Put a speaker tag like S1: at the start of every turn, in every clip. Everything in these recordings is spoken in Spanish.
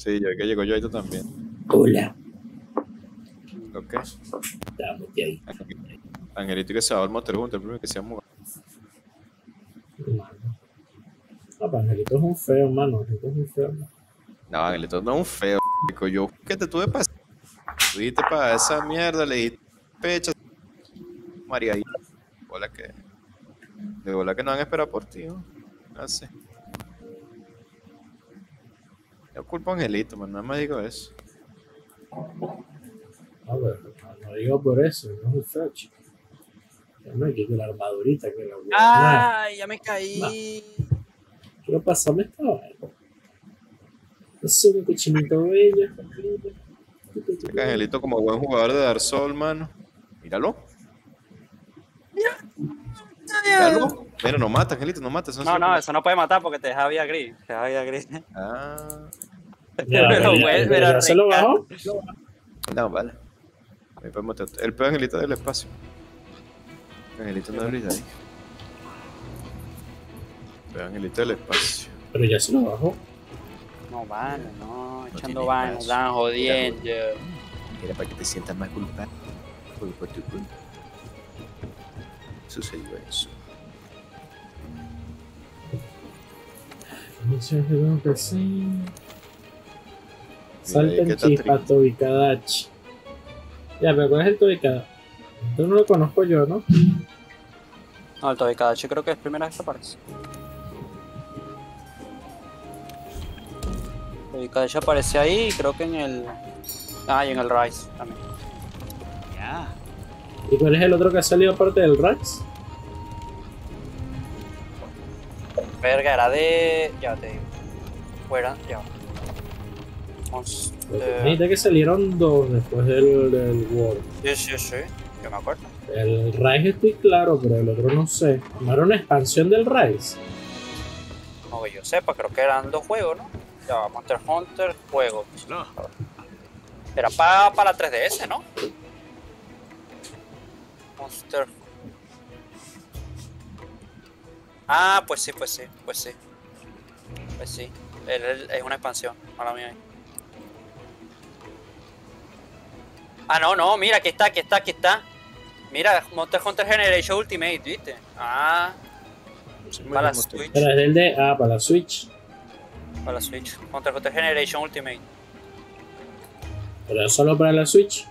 S1: Sí, yo que llegó yo también.
S2: Hola.
S1: ¿Lo qué?
S2: Estamos ahí.
S1: Angelito que se va al Monster Hunter, primero que se llama.
S2: No, Angelito es un feo, mano. Angelito es un feo.
S1: No, Angelito no es un feo. Yo que te tuve para. Fuiste para esa mierda, le dijiste pecha. María. Hola que. De bola que no van a esperar por ti, ¿no? Yo culpo a Angelito, man, nada más digo eso.
S2: A ver, no, digo por eso, no es un feo, chico. No hay que la armadurita que la
S3: ¡Ay, ya me caí!
S2: Quiero pasarme esta vaina. Es un cochinito bello.
S1: Angelito como buen jugador de Dark Souls, mano. Míralo. Míralo. Mira, no mata, Angelito, no mata.
S3: no, no, eso no puede matar porque te deja vía gris. Te deja vía gris.
S1: Ah.
S2: pero, güey, pero ¿Se lo bajó?
S1: No, vale. El peor angelito del espacio. El angelito no brilla ahí. El peor angelito del espacio.
S2: Pero ya se lo bajó.
S3: No, vale, no. Echando vanos, dan jodiendo.
S1: Era para que te sientas más culpable. Por tu culpa. Sucedió eso.
S2: No sé qué sí. Salten chispa, Tobikadachi. Ya, pero ¿cuál es el Tobikadachi? Tú no lo conozco yo, ¿no?
S3: No, el Tobikadachi creo que es primera vez que aparece. Tobikadachi aparece ahí y creo que en el... Ah, y en el Rise también.
S2: Ya. ¿Y cuál es el otro que ha salido aparte del Rise?
S3: Verga, era de... Ya te digo. Fuera, ya.
S2: Monster... que salieron dos después del, del World.
S3: Sí, sí, sí. Yo me acuerdo.
S2: El Rise estoy claro, pero el otro no sé. ¿No era una expansión del Rise?
S3: No que yo sepa, creo que eran dos juegos, ¿no? Ya, Monster Hunter, juego. No. Era para pa la 3DS, ¿no? Monster. Ah, pues sí, pues sí, pues sí. Pues sí. Es una expansión, ahora mía. Ah, no, no, mira, aquí está, aquí está, aquí está. Mira, Monster Hunter Generation Ultimate, ¿viste? Ah. para la Switch.
S2: El de. Ah, para la Switch.
S3: Para la Switch. Monster Hunter Generation Ultimate.
S2: ¿Pero es solo para la Switch?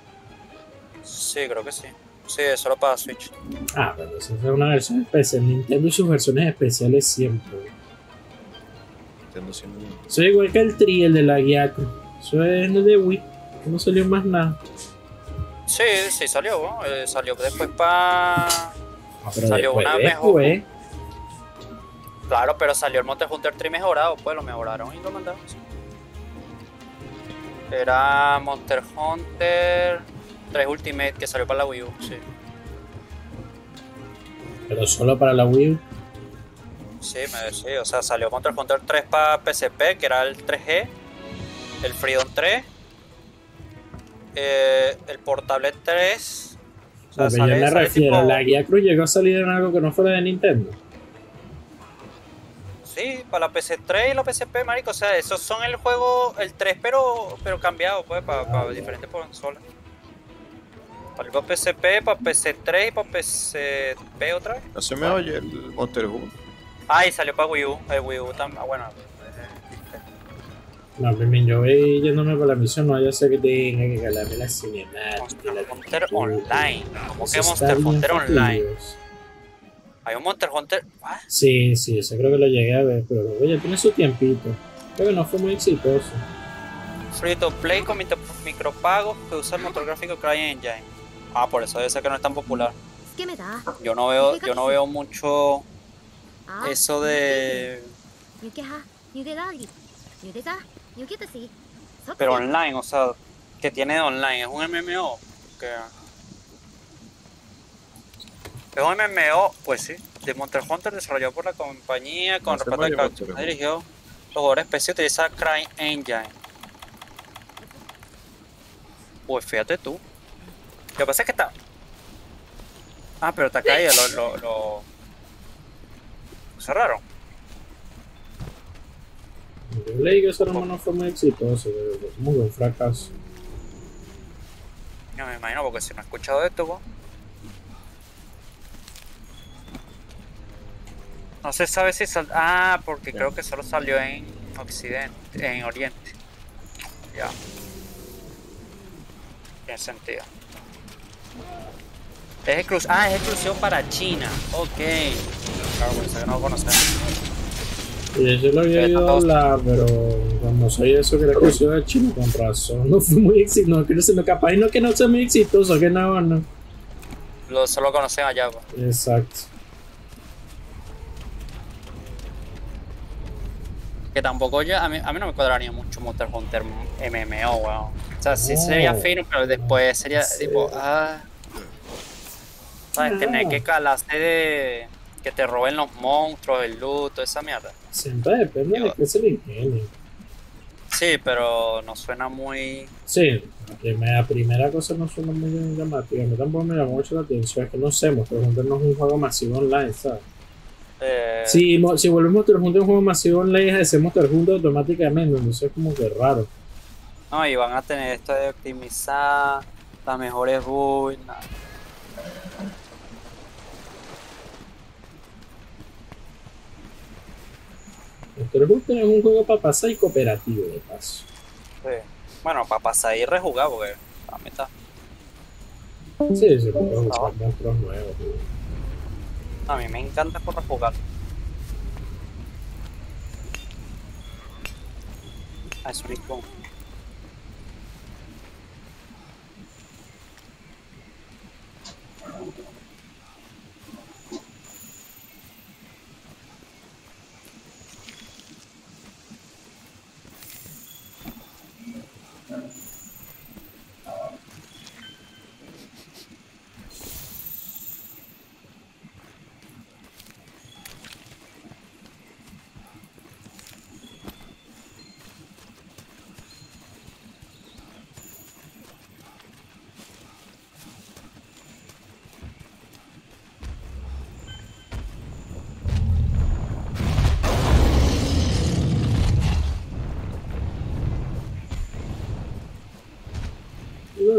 S3: Sí, creo que sí. Sí, es solo para Switch.
S2: Ah, pero esa es una versión especial. Nintendo y sus versiones especiales siempre.
S1: Nintendo siempre.
S2: Soy igual que el Tri, el de la Guiacro. Eso es el de Wii. No salió más nada.
S3: Sí, sí salió, ¿no? Eh, salió después para. Ah,
S2: salió una mejor.
S3: Claro, pero salió el Monster Hunter 3 mejorado, pues lo mejoraron y lo mandaron. Era Monster Hunter 3 Ultimate que salió para la Wii U, sí.
S2: ¿Pero solo para la Wii U?
S3: Sí, me, sí, o sea, salió Monster Hunter 3 para PSP, que era el 3G, el Freedom 3 eh, el portable 3.
S2: O sea, yo me refiero, ¿la guía Cruz llegó a salir en algo que no fuera de Nintendo?
S3: Sí, para la PC3 y la PSP, marico. O sea, esos son el juego, el 3, pero, pero cambiado, pues, para, para diferentes consolas. Para el PSP, para PC3 y para PSP otra vez.
S1: No se me oye el Monster Hunter.
S3: Ah, y salió para Wii U. El Wii U también. Ah, bueno,
S2: no, Pimin, yo voy yéndome por la misión, no, yo sé que tenga que calarme la cinemática.
S3: Monster Hunter Online. ¿Cómo que Monster Hunter Online? ¿Hay un Monster Hunter?
S2: Sí, sí, eso creo que lo llegué a ver, pero oye, tiene su tiempito. Creo que no fue muy exitoso.
S3: Free to play con micropagos que usa el motor gráfico CryEngine. Ah, por eso debe ser que no es tan popular. Yo no veo, yo no veo mucho eso de pero online, o sea, que tiene online, es un MMO. Que... Es un MMO, pues sí, de Monster Hunter desarrollado por la compañía con respecto al que dirigió. Los jugadores especiales utiliza Cry Engine. Pues fíjate tú. Lo que pasa es que está. Ah, pero está caído, lo, lo, lo... cerraron.
S2: Leí que ese hermano no fue muy exitoso, pero un fracaso.
S3: No me imagino porque si no he escuchado esto. No se sabe si sal... Ah, porque creo que solo salió en Occidente, en Oriente. Ya. Tiene sentido. Es exclusivo. Ah, es exclusivo para China. Ok. Claro, que no lo conocía.
S2: Y yo lo había oído hablar, pero cuando soy eso que era exclusivo de China, con razón, no fue muy exitoso. No, quiero decir, capaz no que no sea muy exitoso, que nada, no.
S3: Lo, solo conocen allá. pues.
S2: Exacto.
S3: Que tampoco yo, a mí, a mí no me cuadraría mucho Monster Hunter MMO, weón. O sea, sí sería fino, pero después sería
S2: Sí.
S3: tipo, ah. ¿Sabes? Tener que calarse de que te roben los monstruos, el loot, toda esa mierda.
S2: Siempre depende de qué se le ingenio.
S3: Sí, pero no suena muy.
S2: Sí, la primera, primera cosa no suena muy llamativa. A mí tampoco me llamó mucho la atención. Es que no sé, Monster Hunter no es un juego masivo online, ¿sabes?
S3: eh,
S2: Si, si volvemos Monster Hunter un juego masivo online, ser Monster Hunter automáticamente. Entonces es como que raro.
S3: No, y van a tener esto de optimizar las mejores builds.
S2: Hunter es un juego para pasar y cooperativo, de paso.
S3: Sí. Bueno, para pasar y rejugar, porque a mí está.
S2: Sí, se puede buscar monstruos nuevos.
S3: A mí me encanta por rejugar. Ah, es un icono.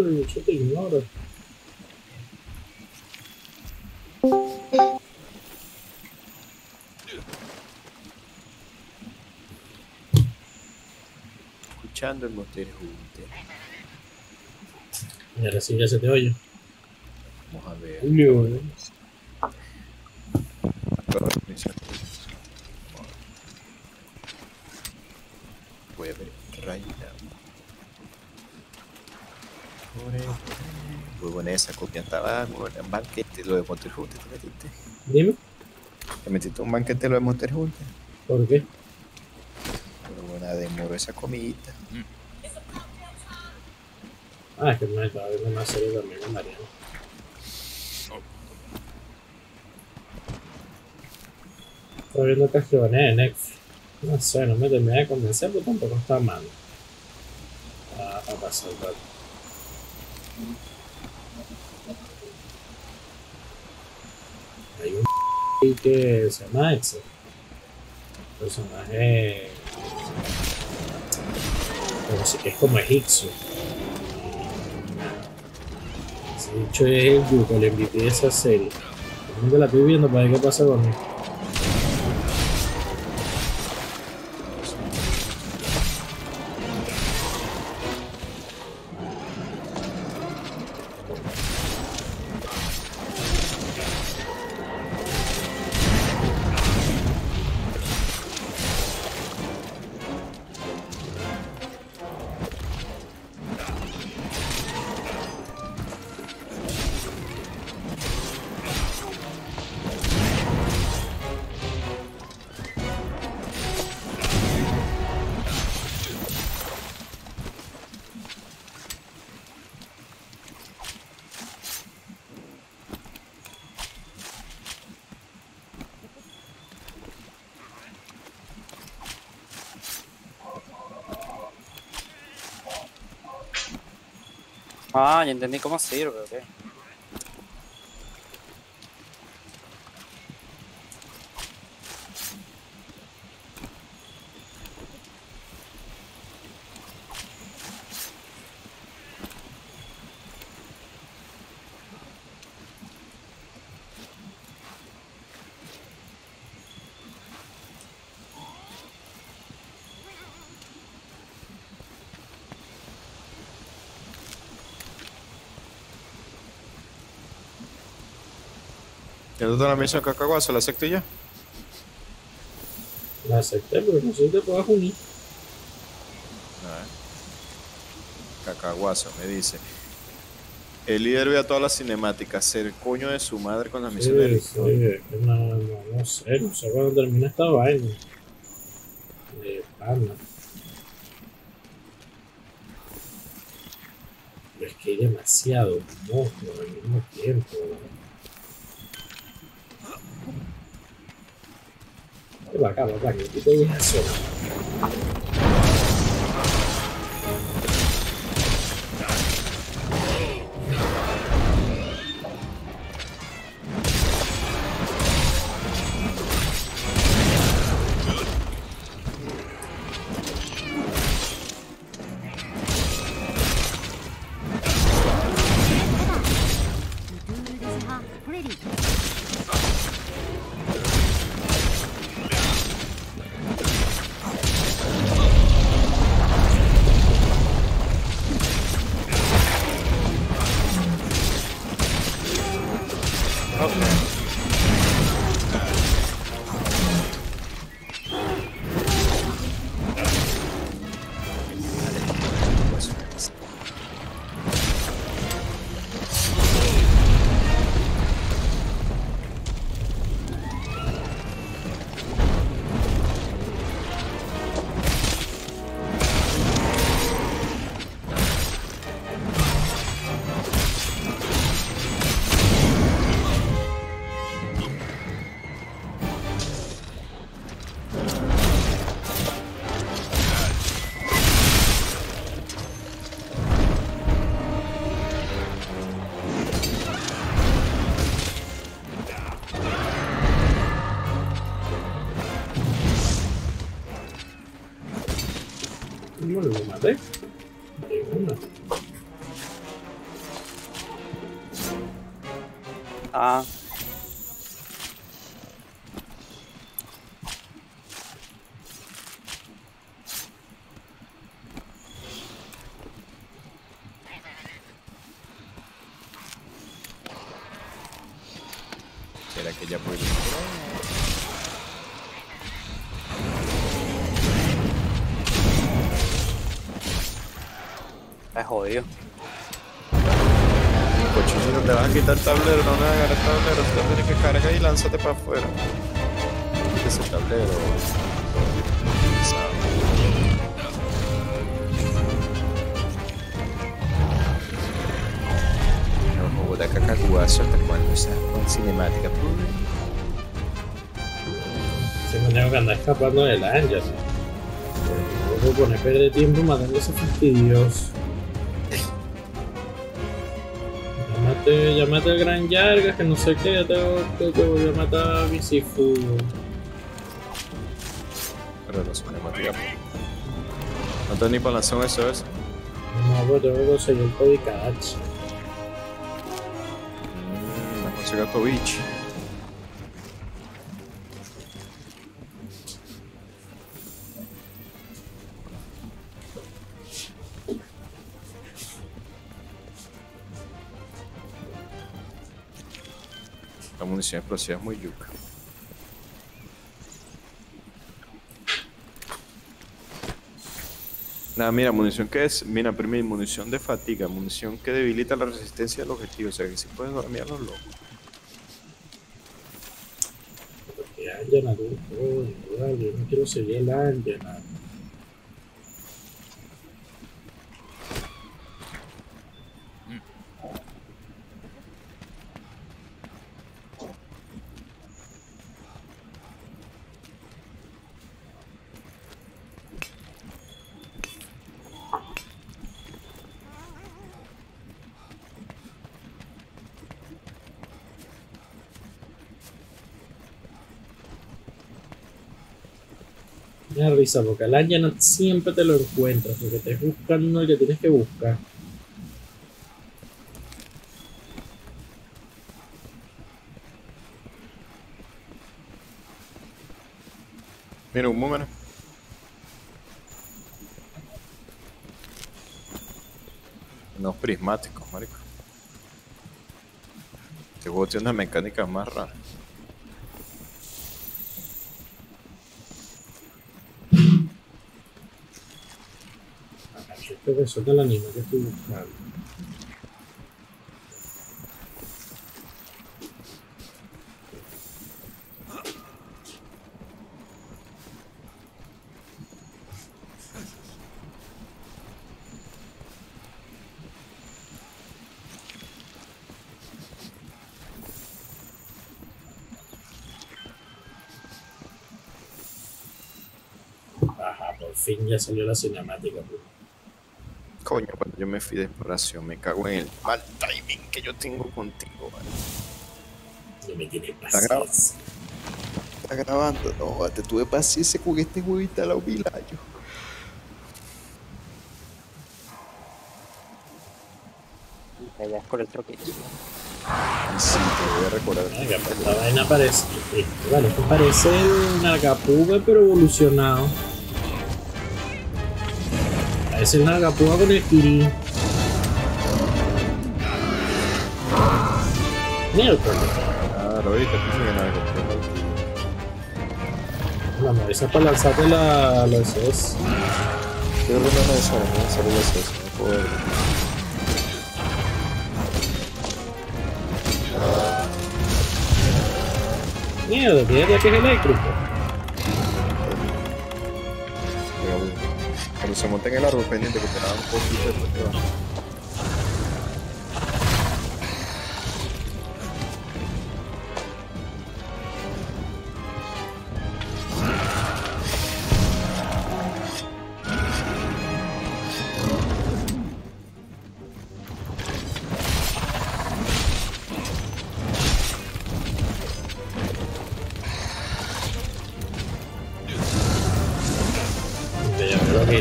S2: Yo te ignoro.
S1: Escuchando el Hunter.
S2: Y ahora sí ya se te oye.
S1: Vamos a ver.
S2: ¿eh?
S1: Voy a ver right now. Muy buena esa copia estaba muy buena. Un banquete lo de Monster Hunter, ¿te metiste?
S2: Dime,
S1: ¿Te metiste un banquete lo de Monster Hunter?
S2: ¿por qué?
S1: Pero buena demoro esa comidita.
S2: Ah, es que me estaba viendo una serie también con Mariano. Estaba viendo Castlevania de Netflix. No sé, no me terminé de convencer, pero tampoco está mal. Ah, a pasar el rato. Hay un que se llama Excel. Personaje. Es como egipcio. Ese dicho es el Yuko, le invité a esa serie. Realmente la estoy viendo para ver qué pasa con
S3: entendí cómo sirve.
S1: ¿Y está la misión cacahuazo? ¿La acepto ya?
S2: La acepté, pero no sé si te puedes unir.
S1: A ver. Cacahuazo me dice. El líder ve a todas las cinemáticas, ser coño de su madre con las misiones
S2: Sí,
S1: de
S2: sí, no, no, no sé, no sé cuándo termina esta vaina. De pana. Es que hay demasiado al mismo tiempo. Ven acá, ven acá, que aquí te dije
S1: Cochinero, te vas a quitar el tablero, no me vas a agarrar el tablero, tú tienes que cargar y lánzate para afuera. Ese tablero. No juego de cacahuazo hasta cuando sea con cinemática.
S2: Se me tengo que andar escapando del Angel. No puedo poner a perder tiempo matando a esos fastidiosos. Llámate, llámate al Gran Yargas, que no sé qué, ya te, te, te voy a matar a Visifu.
S1: Pero la cinemática. No tengo ni lanzar un SOS.
S2: No, pues tengo que conseguir el Codicach.
S1: Mm, la conseguí a munición explosiva es muy yuca. Nada, mira, munición que es, mira, primero munición de fatiga, munición que debilita la resistencia del objetivo, o sea que si puedes dormir a los locos.
S2: Angela, tú, coño, vale, yo no quiero seguir el. Porque al Angela siempre te lo encuentras, porque te buscan uno que tienes que buscar.
S1: Mira, un momento. Unos prismáticos, marico. Este juego tiene una mecánica más rara.
S2: Creo que es el anime que estoy buscando. Por fin ya salió la cinemática. pues.
S1: Coño, cuando yo me fui de exploración, me cago en el mal timing que yo tengo contigo, vale.
S2: No me tiene
S1: Está grabado.
S2: paciencia.
S1: Está grabando, no, te tuve paciencia con este huevito a la humilayo.
S3: Ya es por el troquillo.
S1: Sí, te voy a recordar.
S2: Venga, pues la vaina parece. Vale, esto parece un Nagapuga pero evolucionado. Parece el Nagapuga con el Kirin. Miércoles.
S1: Claro, ahorita que nada, compré
S2: La esa para lanzarte la, la SS.
S1: Quiero ver una de esas, ¿no? Solo las esas, no puedo.
S2: Mierda, tiene ataques eléctricos.
S1: Se monta en el árbol pendiente que te da un poquito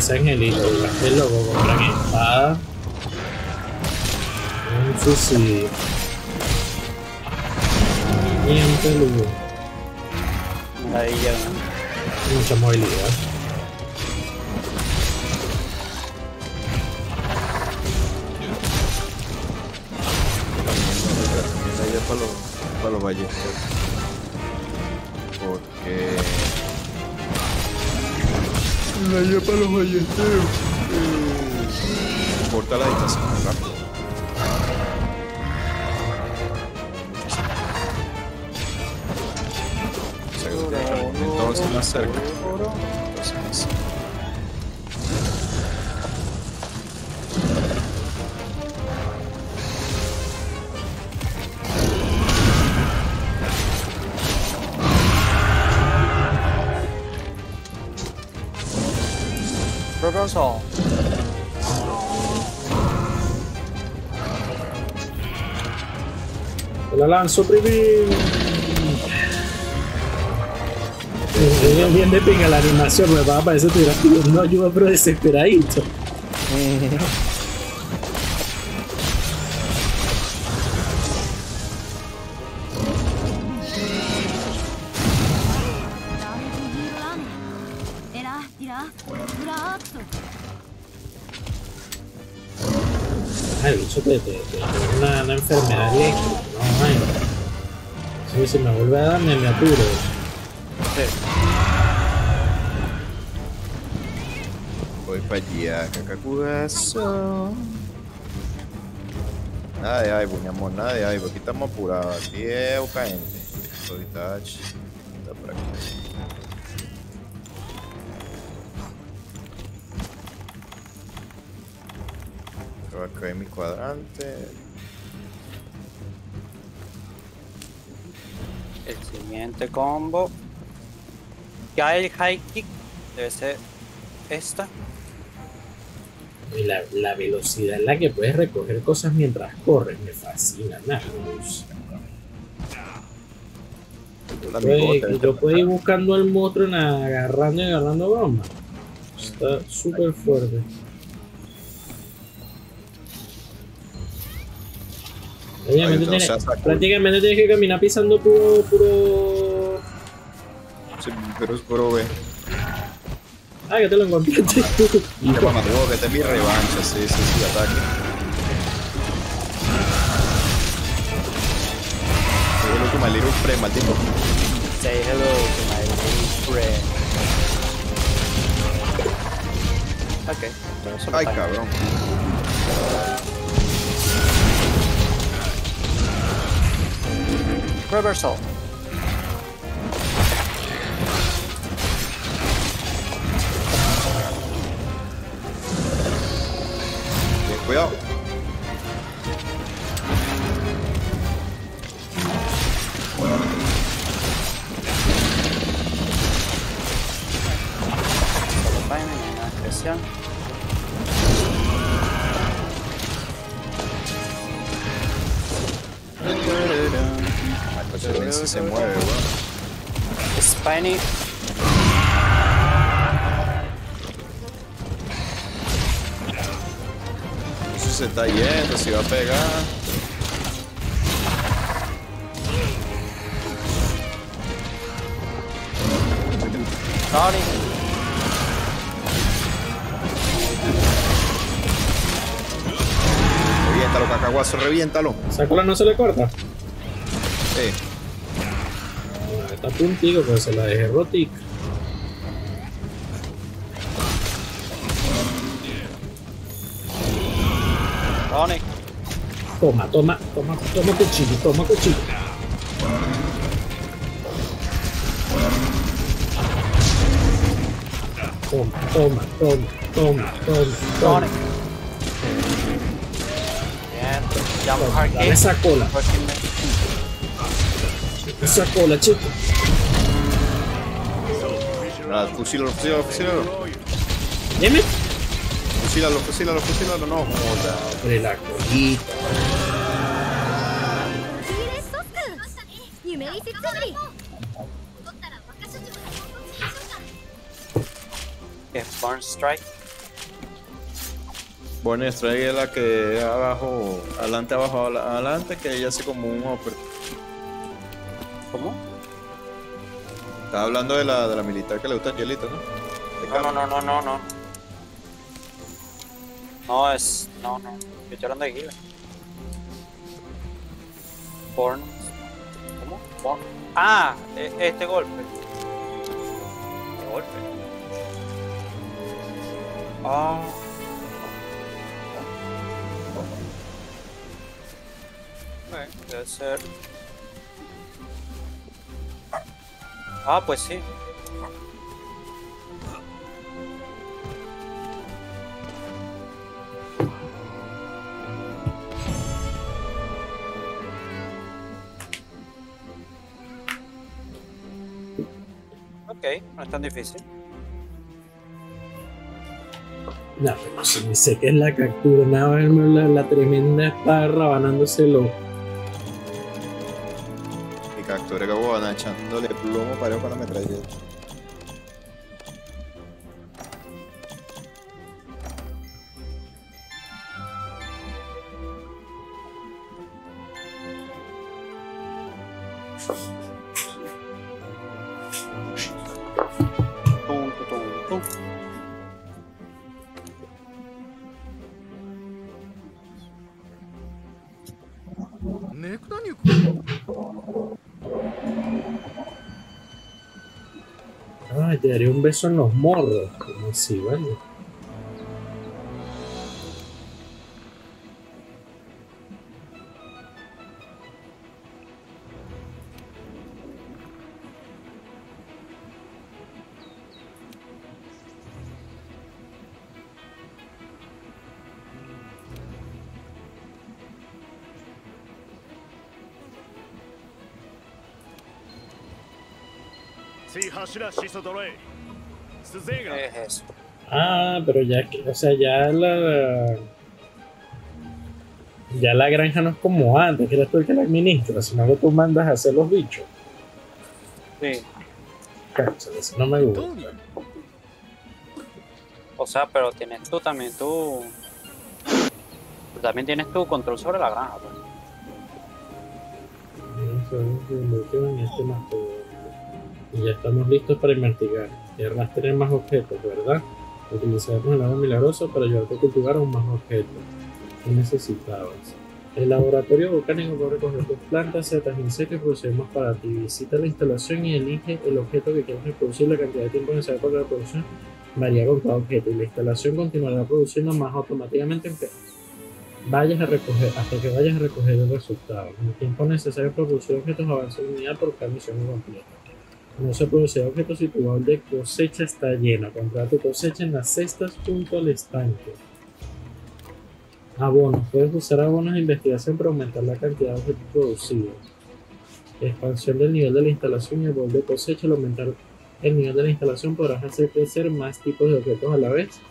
S2: veo lo que dice Angelito. Este loco compran espada. Un fusil. Bien peludo.
S3: Maravilla.
S2: Mucha movilidad. Lanzo, primi. Bien, bien de pinga la animación, me va a parecer que pidiendo ayuda, pero desesperadito. Ay, el bicho te, te, te- una, una enfermedad no. Si me vuelve a dar, me, me apuro.
S1: Voy para allá, cacacudazo. Nada de aibo, mi amor, nada de aibo. Aquí estamos apurados. Aquí es. Soy Touch. Está por aquí. Voy a mi cuadrante.
S3: El siguiente combo. Ya el high kick debe ser esta.
S2: Y la, la velocidad en la que puedes recoger cosas mientras corres me fascina, nada.
S1: La
S2: Puede-
S1: migota,
S2: y yo puedo ir buscando al monstruo en agarrando y agarrando bromas. Está súper fuerte. Prácticamente,
S1: hasta-
S2: prácticamente tienes que caminar pisando puro, puro.
S1: Sí, pero es puro ve.
S2: Ah, que te lo tú.
S1: Que mamá, tengo que te mi revancha, sí, sí, sí, ataque. my little friend, maldito.
S3: Say hello to my little friend. Ok,
S1: Ay, cabrón.
S3: Reversal.
S1: Cuidado.
S3: Spiny.
S1: Eso se está yendo, se va a pegar.
S3: Sorry.
S1: Reviéntalo, cacahuazo, reviéntalo.
S2: ¿Esa cola no se le corta?
S1: Sí.
S2: Está puntico, pero se la dejé rotica.
S3: Sonic.
S2: Toma, toma, toma, toma cuchillo, toma cuchillo. Toma, toma, toma, toma, toma, toma.
S3: Bien. Hard
S2: Dame
S3: kick.
S2: esa cola, esa cola, chico.
S1: Fusílalo, fusílalo, fusílalo.
S2: ¿Deme?
S1: Fusílalo, fusílalo, fusílalo, no.
S2: Hola, la colita.
S4: ¿Qué
S3: es Burn Strike?
S1: Burn Strike es la que abajo, adelante, abajo, adelante, que ella hace como un upper.
S3: ¿Cómo?
S1: Estaba hablando de la, de la militar que le gusta a Angelito, ¿no?
S3: No, no, no, no, no, no. Es. No, no. Yo estoy hablando de Gila. Born. ¿Cómo? Born. Ah, e- este golpe. Este golpe. Ah. Bueno, debe ser. Ah, pues sí. Ok, no es tan difícil.
S2: No, pero si ni sé qué es la captura, nada la, la tremenda espada rabanándose el
S1: que huevona echándole plomo pareo con la metralleta.
S2: Beso en los morros. Como así, vale.
S3: ¿Qué es eso?
S2: Ah, pero ya que, o sea, ya la. Ya la granja no es como antes, que eres tú el que la administra, sino que tú mandas a hacer los bichos.
S3: Sí.
S2: Cacho, eso no me gusta.
S3: O sea, pero tienes tú también tú. tú también tienes tu control sobre la granja. pues.
S2: Sabemos que invertimos en este. Y ya estamos listos para investigar. Querrás tener más objetos, ¿verdad? Utilizaremos el agua milagroso para ayudarte a cultivar aún más objetos. ¿Qué necesitabas? El laboratorio botánico puede recoger tus plantas, setas insectos que producimos para ti. Visita la instalación y elige el objeto que quieres reproducir. La cantidad de tiempo necesario para la reproducción varía con cada objeto y la instalación continuará produciendo más automáticamente en que vayas a recoger, hasta que vayas a recoger el resultado. El tiempo necesario para producir objetos avanza unidad por cada misión completa. No se produce objetos si tu baúl de cosecha está lleno. Comprar tu cosecha en las cestas junto al estanque. Abonos. Puedes usar abonos de investigación para aumentar la cantidad de objetos producidos. Expansión del nivel de la instalación y el baúl de cosecha. Al aumentar el nivel de la instalación podrás hacer crecer más tipos de objetos a la vez.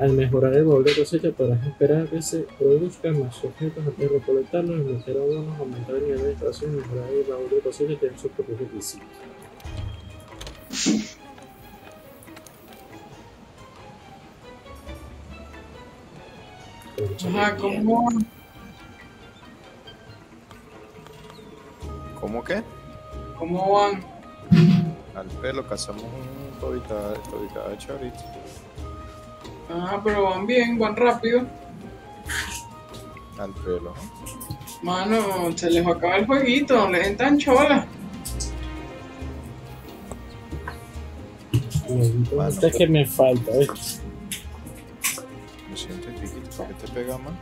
S2: Al mejorar el baúl de cosecha podrás esperar que se produzcan más objetos antes de recolectarlos, meter abonos, aumentar el nivel de instalación y mejorar el baúl de cosecha tienen sus propios requisitos.
S5: Ajá, ¿cómo?
S1: ¿Cómo que?
S5: ¿Cómo van?
S1: Al pelo cazamos un tobita, tobita de ahorita.
S5: Ah, pero van bien, van rápido.
S1: Al pelo.
S5: Mano, se les va a acabar el jueguito, les den tan chola.
S2: Bueno, Esto es que me falta, ¿ves?
S1: Me siento piquito, ¿por qué te pega más?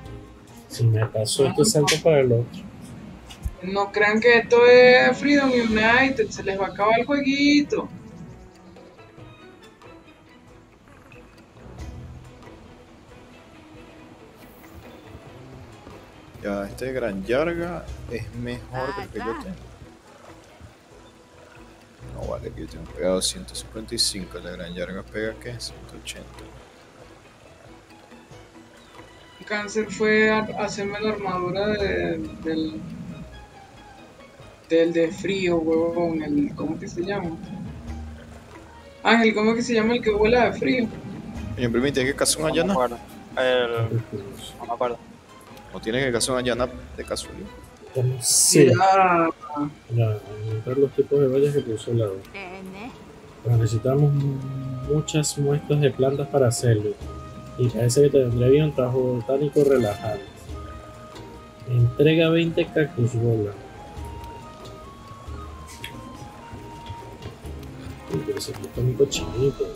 S2: Si me pasó esto salto para el otro.
S5: No crean que esto es Freedom United, se les va a acabar el jueguito.
S1: Ya, este gran yarga es mejor que el que yo tengo. No vale que yo tengo pegado 155, el de gran yarga pega que 180.
S5: Cáncer fue a hacerme la armadura de- del. del de frío, huevón. El, ¿Cómo que se llama? Ángel, ¿cómo que se llama el que vuela de frío?
S1: Primi, ¿tiene que cazar un
S3: No me acuerdo. No me acuerdo.
S1: ¿O tiene que cazar un allana de casualidad?
S2: Sí. Los tipos de vallas que puso el
S4: ね
S2: Pero necesitamos muchas muestras de plantas para hacerlo. Y parece que te vendría bien un trabajo botánico relajante. Entrega 20 cactus bola. Uy, pero ese botánico chinito.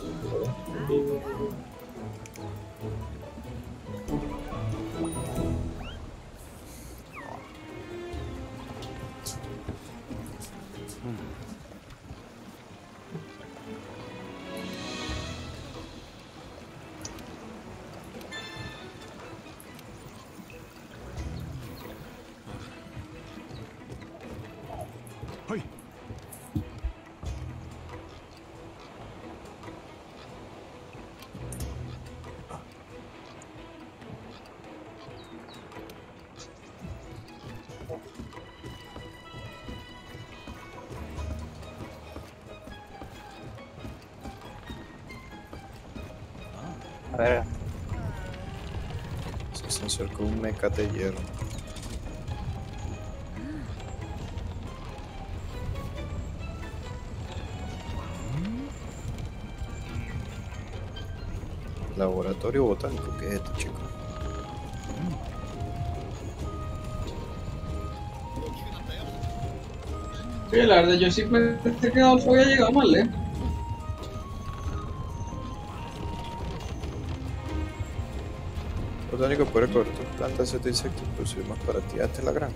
S1: De hierro. Laboratorio botánico, ¿qué es esto, chico?
S5: sí, la verdad, yo sí pensé que Adolfo había llegado mal, ¿eh?
S1: Botánico puede recoger tus plantas, este insectos, producir más para ti. Hazte la granja.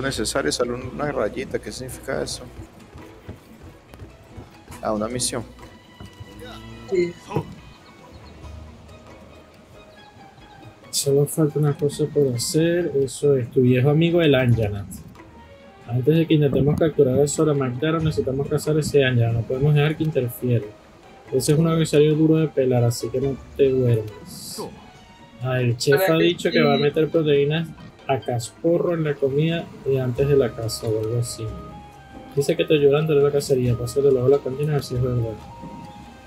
S1: Tiempo necesario, sale una rayita. ¿Qué significa eso? Ah, una misión.
S5: Sí.
S2: Solo falta una cosa por hacer. Eso es tu viejo amigo el Anjanat. Antes de que intentemos capturar a Sora Magdaro, necesitamos cazar ese Anjanat. No podemos dejar que interfiera. Ese es un adversario duro de pelar, así que no te duermas. Ah, el chef ha dicho que va a meter proteínas a casporro en la comida y antes de la casa o algo así. Dice que te ayudarán de la cacería, pásate luego a la cantina a ver si es verdad.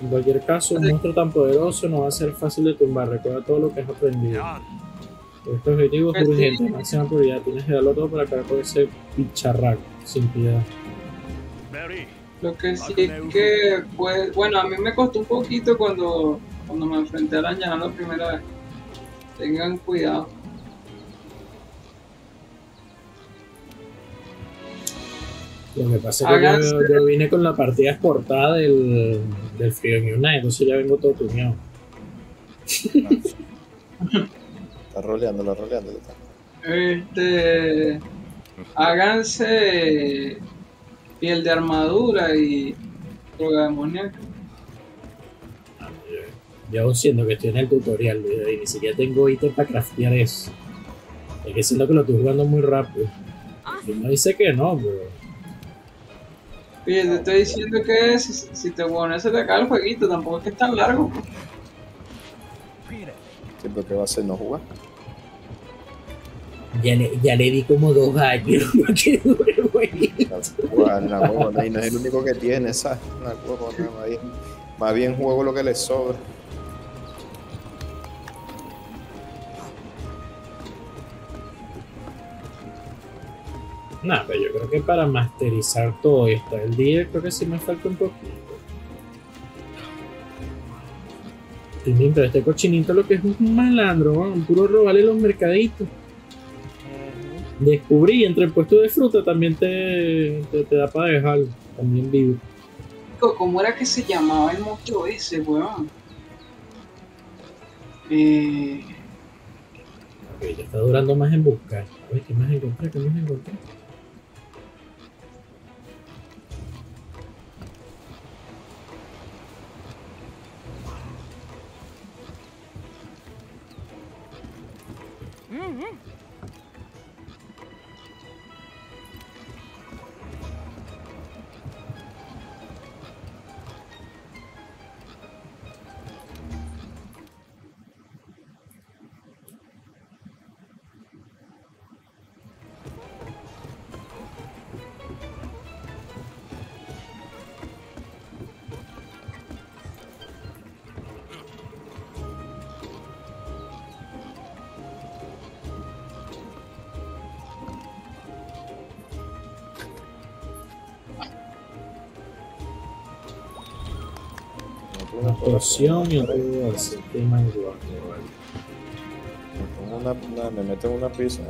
S2: En cualquier caso, un monstruo tan poderoso no va a ser fácil de tumbar. Recuerda todo lo que has aprendido. Este objetivo es urgente, máxima prioridad. Tienes que darlo todo para acabar con ese bicharraco, sin piedad.
S5: Lo que sí es que, pues, bueno, a mí me costó un poquito cuando, cuando me enfrenté a Araña la primera vez. Tengan cuidado.
S2: Lo que pasa es que yo, yo vine con la partida exportada del, del Freedom Unite, entonces ya vengo todo tuneado.
S1: Está roleándolo, roleándolo.
S5: Este, háganse piel de armadura y droga demoníaca.
S2: Yo aún siento que estoy en el tutorial y ni siquiera tengo ítem para craftear eso. Es que siento que lo estoy jugando muy rápido. Y no dice que no, pero.
S5: Oye, te estoy diciendo que si, si te pones te acaba el jueguito, tampoco es que es tan largo.
S1: Siempre que va a hacer no jugar.
S2: Ya le, ya le di como dos años para que dure el jueguito.
S1: No es el único que tiene, ¿sabes? Bien, más bien juego lo que le sobra.
S2: Nah, pero yo creo que para masterizar todo y estar el día, creo que sí me falta un poquito. Timín, pero este cochinito lo que es un malandro, ¿no? un puro robarle los mercaditos. Descubrí entre el puesto de fruta también te, te, te da para dejarlo, también vivo.
S5: ¿Cómo era que se llamaba el monstruo ese, weón? Eh,
S2: Ok, ya está durando más en buscar. A ver, ¿qué más encontré? ¿Qué más encontré? Una poción y así. Qué manguaco, vale.
S1: Me, una, una- me meto en una pizza.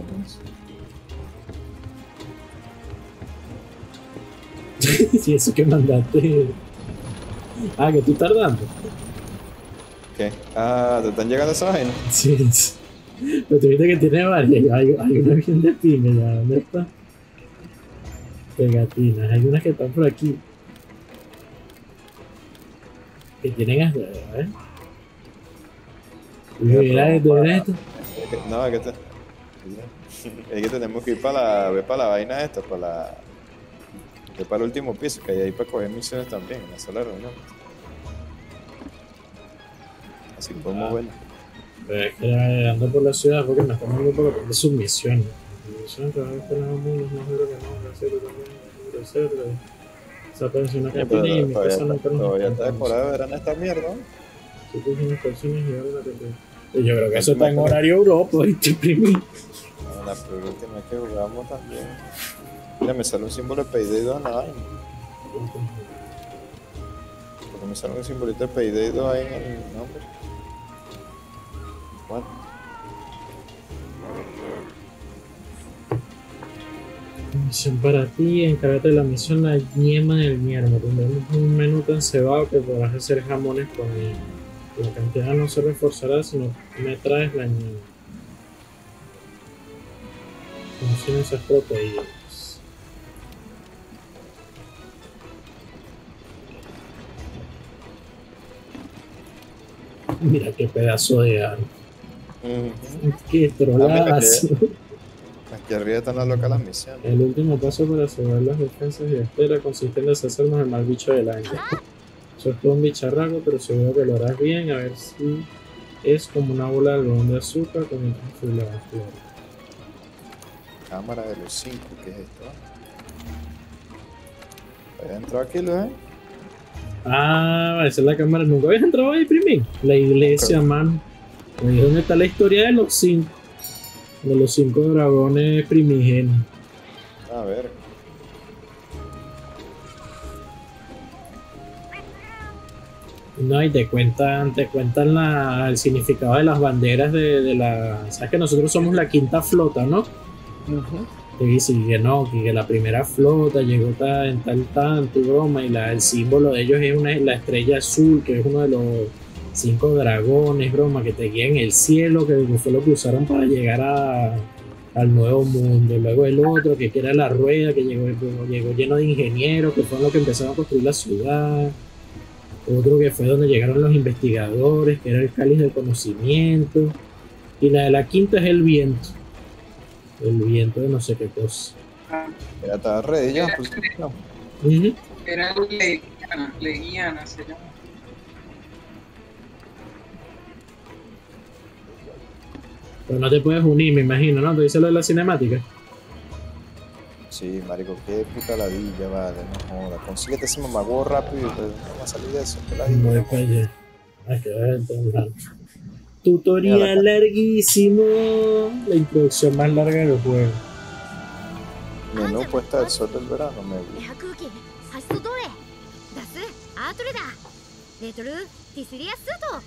S2: Sí, eso que mandaste. Ah, que tú tardando.
S1: ¿Qué? Ah, ¿te están llegando esas vainas?
S2: Sí. Pero tú viste que tiene varias. Hay, hay una bien de pyme ya. ¿Dónde está? Pegatinas. Hay unas que están por aquí. Que tienen. ¿eh? Mira esto, mira esto.
S1: Es que- No, es que, te- es que tenemos que ir para la, ver para la vaina esta, para la... que para el último piso, que hay ahí para coger misiones también, en la sala de reunión. Así podemos ver.
S2: Pero es que eh, ando por la ciudad porque me están dando por de sus misiones. Misiones que más duro que no, grosero también, grosero. Esa persona que tiene y mi
S1: todavía,
S2: casa no
S1: todavía está decorada de verano esta mierda.
S2: y te- Y Yo creo que eso está en horario Europa, ¿viste? Primi?
S1: Ah, La última vez que jugamos también. Mira, me sale un símbolo de Payday 2 en la vaina. Porque me sale un simbolito de Payday 2 ahí en el nombre. What?
S2: Misión para ti, encárgate de la misión La Yema del Miermo. Tendremos un menú tan cebado que podrás hacer jamones con él. La cantidad no se reforzará si no me traes la yema. Consume esas proteínas. Mira qué pedazo de arma. Qué trolazo.
S1: Aquí arriba están las locas las misiones.
S2: El último paso para asegurar las defensas y espera consiste en deshacernos del mal bicho del. Eso es todo un bicharraco, pero seguro que lo harás bien, a ver si es como una bola de algodón de azúcar con la flor.
S1: cámara de los cinco, ¿qué es esto? ¿Has entrado aquí, Luis?
S2: Ah, esa es la cámara. ¿Nunca habías entrado ahí, primi? La iglesia, man. Ahí es donde está la historia de los cinco. De los cinco dragones primigenios.
S1: A ver.
S2: No, y te cuentan, te cuentan la- el significado de las banderas de, de la. Sabes que nosotros somos la quinta flota, ¿no? Te dicen que no, que, la primera flota llegó en tal tanto y broma, y la, el símbolo de ellos es una, la estrella azul, que es uno de los cinco dragones, broma, que te guía en el cielo, que fue lo que usaron para llegar a, al nuevo mundo. Luego el otro, que era la rueda, que llegó, llegó lleno de ingenieros, que fueron los que empezaron a construir la ciudad. Otro que fue donde llegaron los investigadores, que era el cáliz del conocimiento. Y la de la quinta es el viento. El viento de no sé qué cosa.
S1: Estaba ready ya. Pues, no.
S5: Era Leguiana, Leguiana se llama.
S2: Pero no te puedes unir, me imagino, ¿no? Te dice lo de la cinemática.
S1: Sí, marico, qué puta ladilla, vale, no joda. Consíguete ese mamagüevo rápido y pues, vamos a salir de eso. Qué ladilla.
S2: Voy
S1: no
S2: para allá. Hay que ver entonces. Tutorial larguísimo. La introducción más larga del juego.
S1: Menú puesta del sol del verano, me
S4: レハ空気発出どれ出すアートレだレトルティスリアスート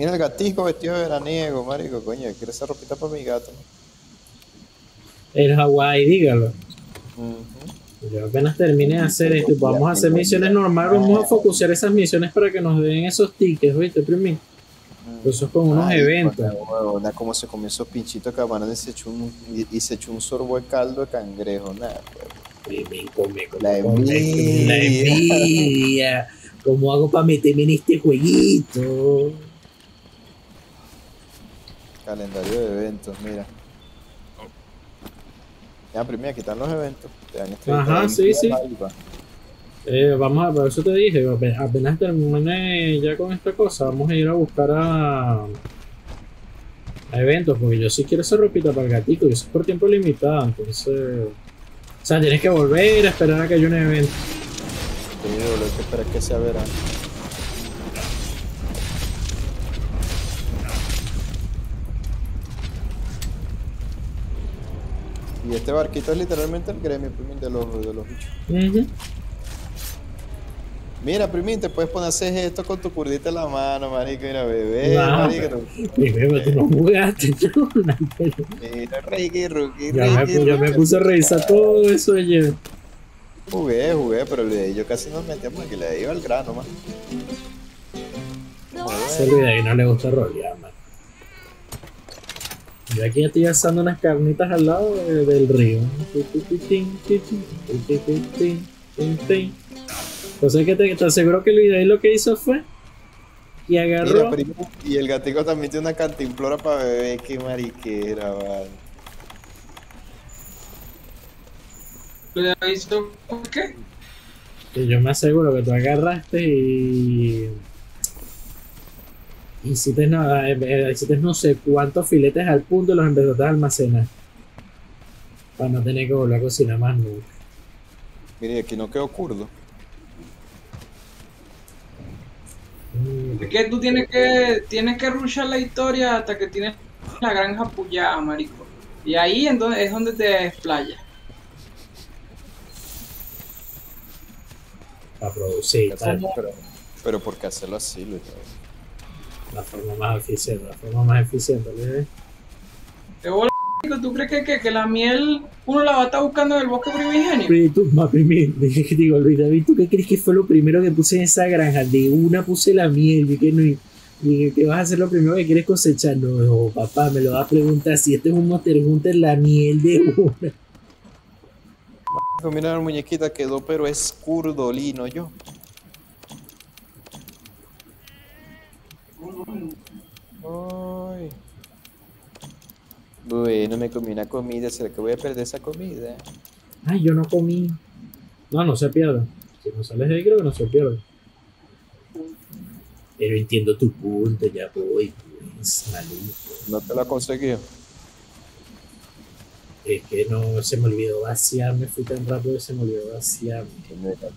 S1: Mira el gatico vestido de veraniego, marico, coño, quiero esa ropita para mi gato.
S2: El Hawái, dígalo.
S1: Ujú.
S2: Yo apenas termine de hacer esto vamos a hacer misiones normales, vamos a focusear esas misiones para que nos den esos tickets, ¿viste, Primi? Eso es con unos
S1: Ay,
S2: eventos.
S1: huevona, como se comió esos pinchitos camarón y se echó un, y, y se echó un sorbo de caldo de cangrejo, nada. La envidia.
S2: La envidia. ¿Cómo hago para meterme en este jueguito?
S1: Calendario de eventos, mira. Ya, primero, aquí están los eventos. Te dan estrellitas
S2: Ajá, sí, sí. Eh, vamos a, por eso te dije, ape- apenas termine ya con esta cosa, vamos a ir a buscar a, a eventos, porque yo sí quiero esa ropita para el gatito, y eso es por tiempo limitado, entonces... O sea, tienes que volver a esperar a que haya un evento.
S1: Digo, lo que esperar que sea verano. Y este barquito es literalmente el gremio, Primín, de los, de los bichos. Mira, Primín, te puedes poner a hacer esto con tu curdita en la mano, marico. Mira, bebé,
S2: No,
S1: marico.
S2: Primero, tú no jugaste, no,
S1: Mira, Ricky, Rookie,
S2: ya me,
S1: Ricky,
S2: yo me puse a revisar todo eso ayer.
S1: Jugué, jugué, pero yo casi nos metíamos que le iba al grano, man.
S2: Se olvida que no le gusta rolear, man. Yo aquí estoy asando unas carnitas al lado de- del río. Entonces, que te, te aseguro que Luis ahí lo que hizo fue y
S1: Mira,
S2: agarró.
S1: primo, y el gatico también tiene una cantimplora para bebé, qué mariquera, vale.
S5: ¿Lo visto por qué?
S2: Que yo me aseguro que tú agarraste y. Hiciste, no, eh, eh, hiciste no sé cuántos filetes al punto y los empezaste a almacenar. Para no tener que volver a cocinar más nunca.
S1: Mire, aquí no quedó curdo.
S5: Es que tú tienes que, tienes que rushar la historia hasta que tienes la granja pullada, marico. Y ahí entonces es donde te desplayas.
S2: Para producir, tal.
S1: Pero, pero ¿por qué hacerlo así, Luis?
S2: La forma más eficiente, la forma más eficiente. ¿ves?
S5: ¿Qué bola? ¿Tú crees que, que, que la miel uno la va a estar buscando en el bosque primigenio?
S2: Pero tú, ma, primero, digo, Luis David, ¿tú qué crees que fue lo primero que puse en esa granja? De una puse la miel, y que no. Y que vas a hacer lo primero que quieres cosechar. No, no, papá, me lo va a preguntar si este es un Monster Hunter, la miel de una.
S1: Mira la muñequita quedó, pero es curdolino yo. Ay. Bueno, me comí una comida, ¿será que voy a perder esa comida?
S2: Ay, yo no comí. No, no se pierde. Si no sales de ahí, creo que no se pierde. Pero entiendo tu punto, ya voy, pues, maluco.
S1: No te la conseguí.
S2: Es que no se me olvidó vaciarme, fui tan rápido que se me olvidó vaciarme.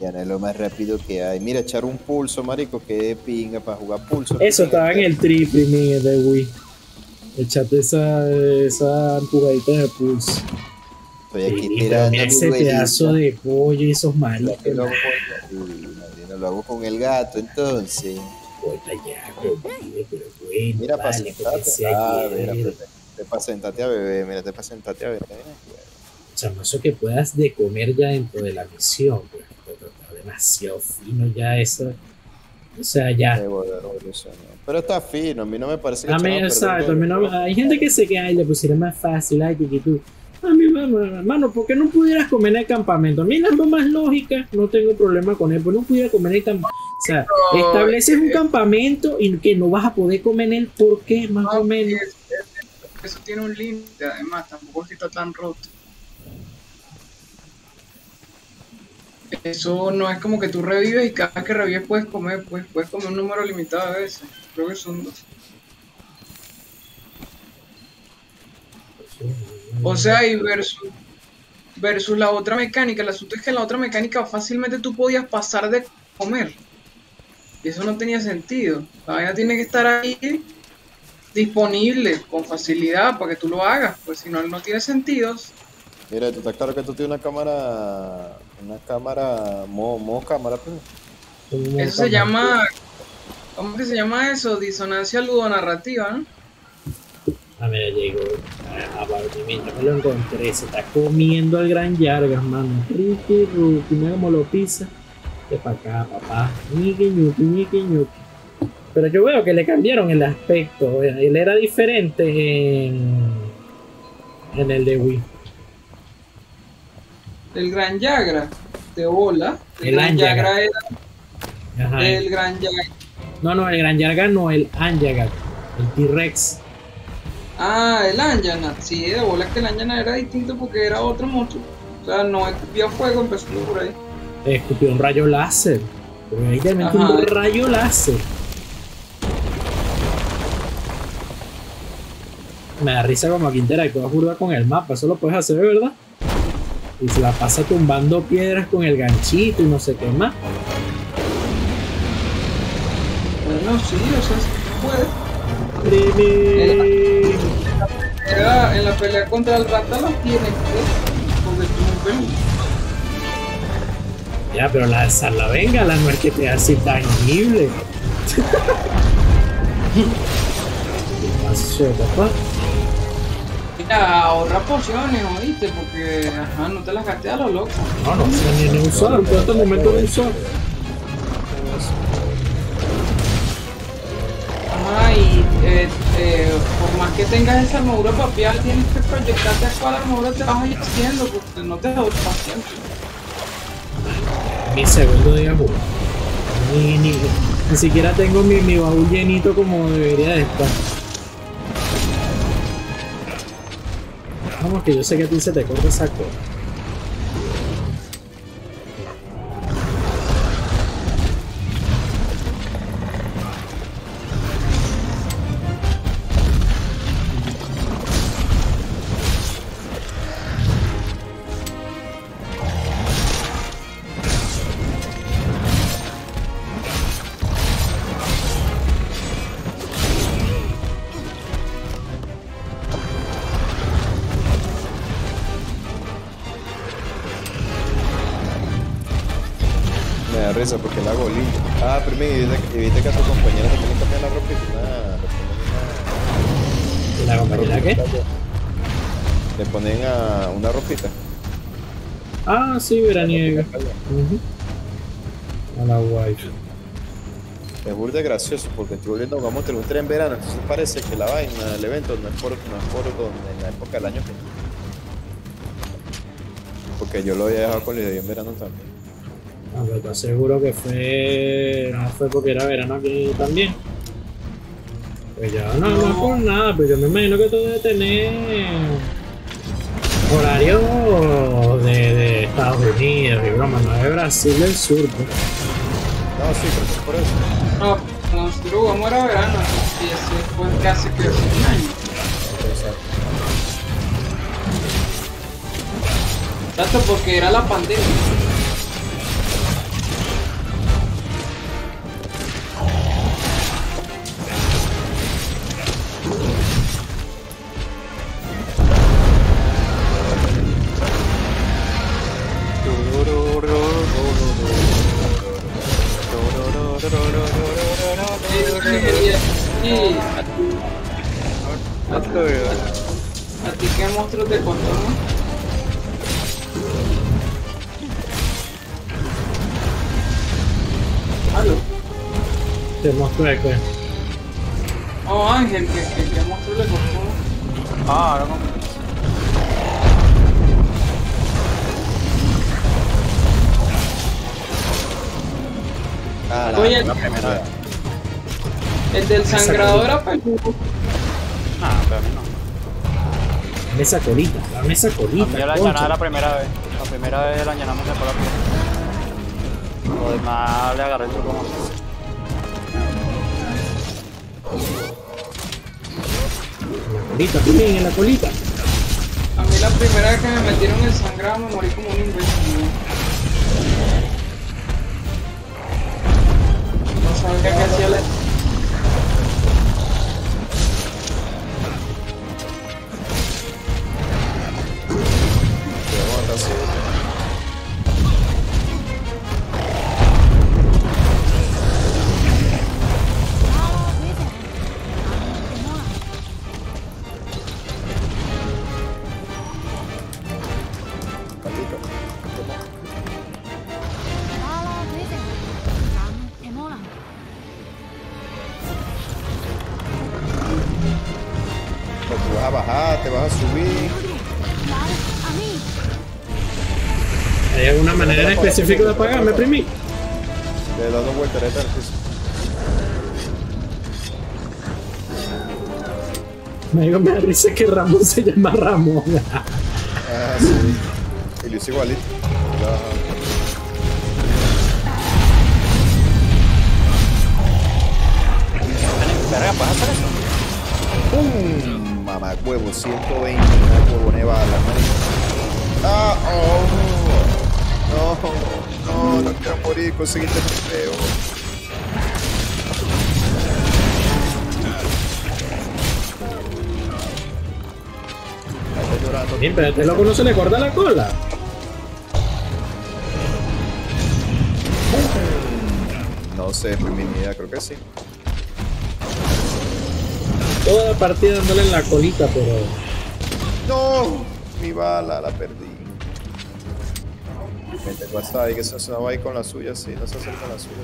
S1: Es lo más rápido que hay. Mira, echar un pulso, marico, que pinga para jugar pulso.
S2: Eso estaba en el triple mío de Wii. Echate esa, esa empujadita de pulso.
S1: Estoy aquí
S2: Sí,
S1: tirando.
S2: ese pedazo de pollo y esos maricos.
S1: Lo hago con- Sí, Marina, lo hago con el gato, entonces.
S2: Pero, pibe, pero bueno,
S1: Mira, para
S2: vale, porque
S1: sentarte.
S2: se
S1: Ah,
S2: quiere.
S1: mira, te, te para sentarte a beber, mira, te para sentarte a beber.
S2: chamazo que puedas de comer ya dentro de la misión, pues, pero está demasiado fino ya eso. O sea, ya.
S1: ¿no? Pero está fino, a mí no me parece que
S2: A mí, exacto, a mí no- hay gente que se queda y le pusiera más fácil, ay, que tú. A mí, hermano, ¿por qué no pudieras comer en el campamento? A mí la lo más lógica, no tengo problema con él, pero no pudiera comer en el campamento. O sea, estableces un
S5: eh,
S2: campamento y que no vas a poder comer en él, ¿por qué? Más o
S5: No,
S2: menos.
S5: Es- es- Eso tiene un límite, además, tampoco es que está tan roto. Eso no es como que tú revives y cada vez que revives puedes comer, pues puedes comer un número limitado de veces. Creo que son dos. O sea, y versus, versus la otra mecánica, el asunto es que en la otra mecánica fácilmente tú podías pasar de comer. Y eso no tenía sentido. La vaina tiene que estar ahí disponible con facilidad para que tú lo hagas, pues si no, no tiene sentido.
S1: Mira, tú estás claro que tú tienes una cámara, una cámara, modo, modo cámara, pues.
S5: Eso se llama, ¿cómo que se llama eso? Disonancia ludonarrativa, ¿no?
S2: A ver, llegó. A Bartimento me lo encontré. Se está comiendo al gran Yargas, mano. Ricky, Ruki, mira cómo lo pisa. De para acá, papá. Ñiqui, ñuqui, ñiqui, ñuqui. Pero yo veo que le cambiaron el aspecto. Él era diferente en, en el de Wii.
S5: El Gran Yagra de bola. El,
S2: El
S5: Gran. Yagra era
S2: Ajá.
S5: el Gran Yagra.
S2: No, no, el gran Yargas no, el Anjagat. El T-Rex.
S5: Ah, el Anjana. Sí, de bola que el Anjana era distinto porque era otro monstruo. O sea, no escupía fuego, empezó por ahí.
S2: Escupió un rayo láser. Pero ahí te
S5: Ajá.
S2: un rayo láser. Me da risa como que interactúa burda con el mapa. Eso lo puedes hacer, ¿verdad? Y se la pasa tumbando piedras con el ganchito y no sé qué más.
S5: Bueno, sí, o sea, sí puede.
S2: Tremendo.
S5: Era en la pelea contra el rata lo tiene, pues, porque tú no ves.
S2: Ya, pero la la venga, la no es que te hace tangible. ¿Qué pasó, papá?
S5: Mira, ahorra pociones, oíste, porque ajá, no te las gasté a lo loco.
S2: No, no ni, ni usar. En este momento no usar.
S5: Ajá, y eh, eh, por más que tengas esa armadura papial, tienes que proyectarte a cuál armadura te vas a ir haciendo, porque no te da paciente.
S2: mi segundo día. Ni, ni, ni siquiera tengo mi, mi baúl llenito como debería de estar. Vamos, que yo sé que a ti se te corta esa cosa.
S1: Porque la hago lindo. Ah, primero, viste que a tu compañera tiene que cambiar la ropa y una,
S2: ¿Y la compañera qué?
S1: le ponen a una ropita.
S2: Ah, sí, veraniega. Ujú. A la wife.
S1: Es burda gracioso porque estoy volviendo, vamos a tener un tren en verano, entonces parece que la vaina, el evento no es por, no es por donde, en la época del año que Porque yo lo había dejado con la idea en verano también.
S2: Ah, pero te aseguro que fue. No fue porque era verano aquí también. Pues ya, no, no es por nada, pero yo me imagino que tú debes tener horario de, de Estados Unidos y broma, no de Brasil del sur. pues.
S1: No, sí, creo que es por eso.
S5: No, nosotros jugamos era verano, y ese fue casi que hace un año.
S1: Exacto.
S5: Tanto porque era la pandemia.
S2: De qué.
S5: Oh, Ángel, que, que, que monstruo le costó.
S3: Ah, ahora no.
S1: Ah, la,
S5: Oye.
S1: la primera vez.
S5: El del sangrador era peludo.
S3: Ah, pero a mí no.
S2: Dame esa colita, dame esa
S3: A mí
S2: colita.
S3: la
S2: concha.
S3: llanada la primera vez. La primera vez la llanamos después la primera. Lo demás le agarré el truco
S2: colita, Piolín, en la colita.
S5: A mí la primera vez que me metieron el sangrado me morí como un imbécil. No sabía qué hacía la...
S1: Te aguanta así.
S2: Específico de pagarme, primi?
S1: Le das dos volteretas al piso.
S2: Me digo, me da risa que Ramón se llama Ramón.
S1: Ah, sí. Y lo hice igualito. Ya.
S3: Verga, ¿puedes hacer eso?
S1: ¡Pum! Mamá huevo, 120, una huevone bala, ¿no? ¡Ah! ¡Oh! No, no, no quiero morir, conseguiste el trofeo.
S2: Bien, pero a este loco no se le corta la cola.
S1: No sé, feminidad, creo que sí.
S2: Toda la partida dándole en la colita, pero.
S1: ¡No! Mi bala, la perdí. Vente, cuesta ahí que se se va a ir con la suya, sí, no se hace con la suya.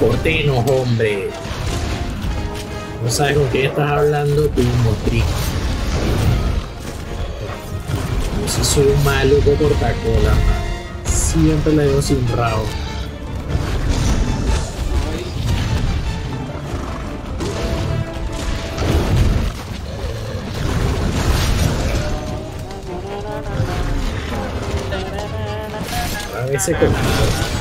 S2: No, hombre. No sabes con quién estás hablando, tú, motriz. Yo sí soy un malo de cortacola, man. Siempre le digo sin rabo. A veces con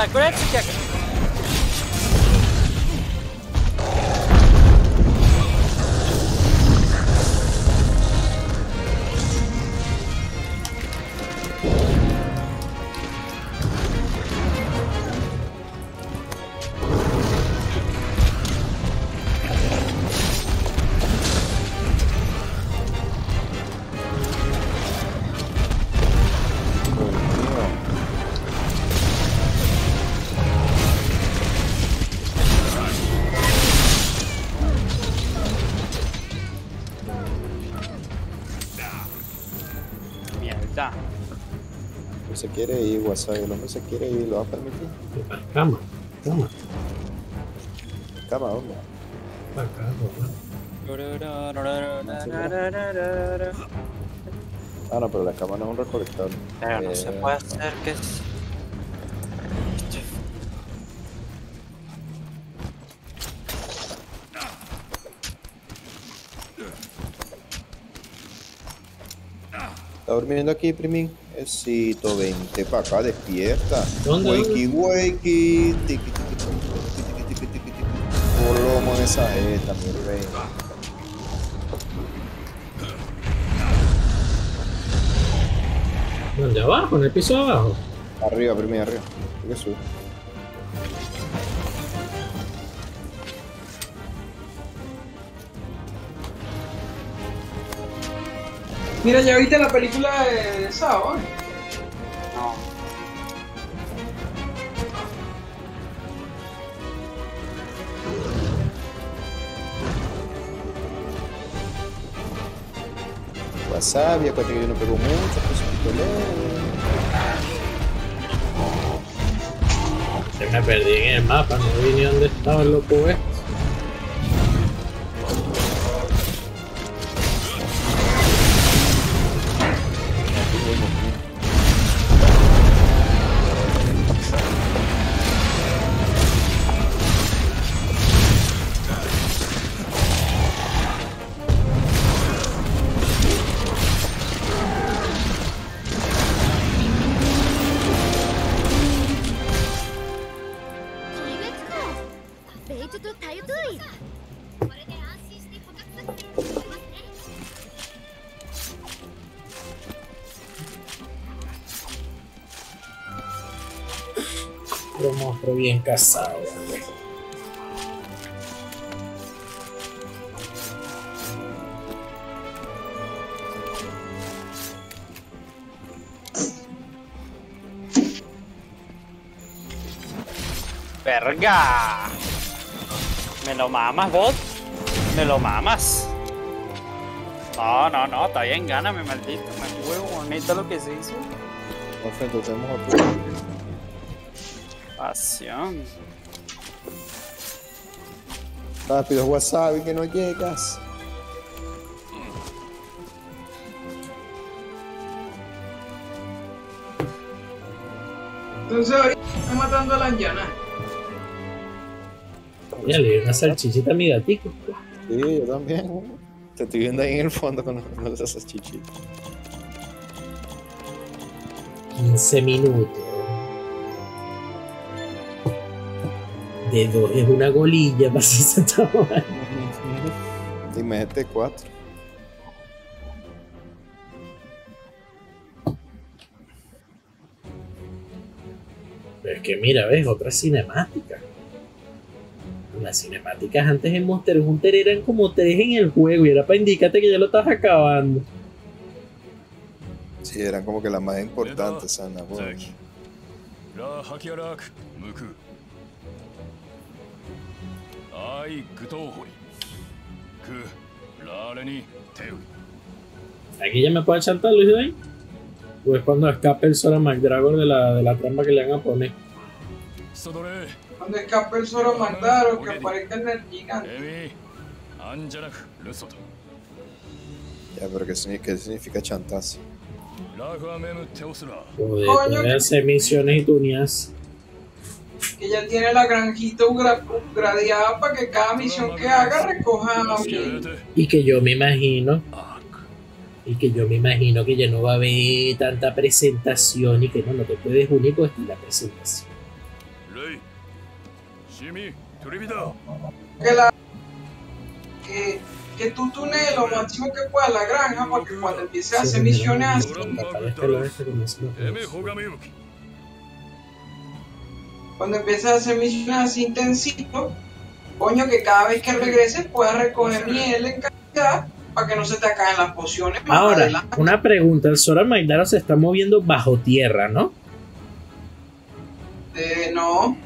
S3: ya, ya, Greg,
S1: se quiere ir, WhatsApp. El hombre se quiere ir. ¿Lo va a permitir?
S2: Cama, cama.
S1: Cama, hombre. Ah, no, pero la cama no es un recolectable.
S3: Pero no se
S1: Eh,
S3: puede hacer que es.
S1: Está durmiendo aquí, primín. Esito, vente para acá, despierta.
S2: ¿Dónde,
S1: Wakey, wakey. Tiki, tiki, tiki, tiki, tiki, tiki. Colomo en esa jeta, mi rey.
S2: ¿Dónde abajo? ¿En el piso de abajo?
S1: Arriba, primín, arriba. Hay que subir.
S5: Mira, ya viste la película de, Sao, ¿eh?
S3: No.
S1: Wasabi, acuérdate que yo no pego mucho, pues un leve.
S2: Se me perdí en el mapa, no vi ni dónde estaba el loco este. Bien.
S3: ¡Verga! ¿Me lo mamas, bot? ¿Me lo mamas? No, no, no, está bien, gáname, maldito. Me huevo bonito lo que se hizo.
S1: No frente, tenemos otro.
S3: Pasión.
S1: Rápido, Wasabi, que no llegas.
S5: Entonces ahorita está matando a la Anjana.
S2: Ya le una salchichita a mi gatico.
S1: Sí, yo también. Te estoy viendo ahí en el fondo con con esas chichitas.
S2: 15 minutos. De dos es una golilla para ese.
S1: Dime este 4.
S2: Pero es que mira, ves, otra cinemática. Las cinemáticas antes en Monster Hunter eran como tres en el juego y era para indicarte que ya lo estás acabando.
S1: Sí, eran como que las más importantes, Sana. bueno.
S2: Aquí ya me puede chantar, Luis Dane. Pues cuando escape el Sora McDragor de la, de la trampa que le van a poner.
S5: Cuando escape el Sora McDragor, que aparezca el gigante.
S1: Ya, pero ¿qué, significa, qué significa
S6: chantarse?
S2: Joder, tú misiones y tuneas
S5: que ya tiene la granjita upgradeada para que cada misión que haga recoja bien.
S2: Y que yo me imagino, y que yo me imagino que ya no va a haber tanta presentación y que no, no te puedes unir con la presentación.
S5: Que, la, que, que tú tunees lo máximo que pueda la granja porque cuando empieces a hacer misiones así cuando empieces a hacer misiones así intensito, coño, que cada vez que regreses puedas recoger miel en cantidad para que no se te acaben las pociones más
S2: Ahora,
S5: adelante.
S2: una pregunta, el Sora Magdaro se está moviendo bajo tierra, ¿no?
S5: Eh, no,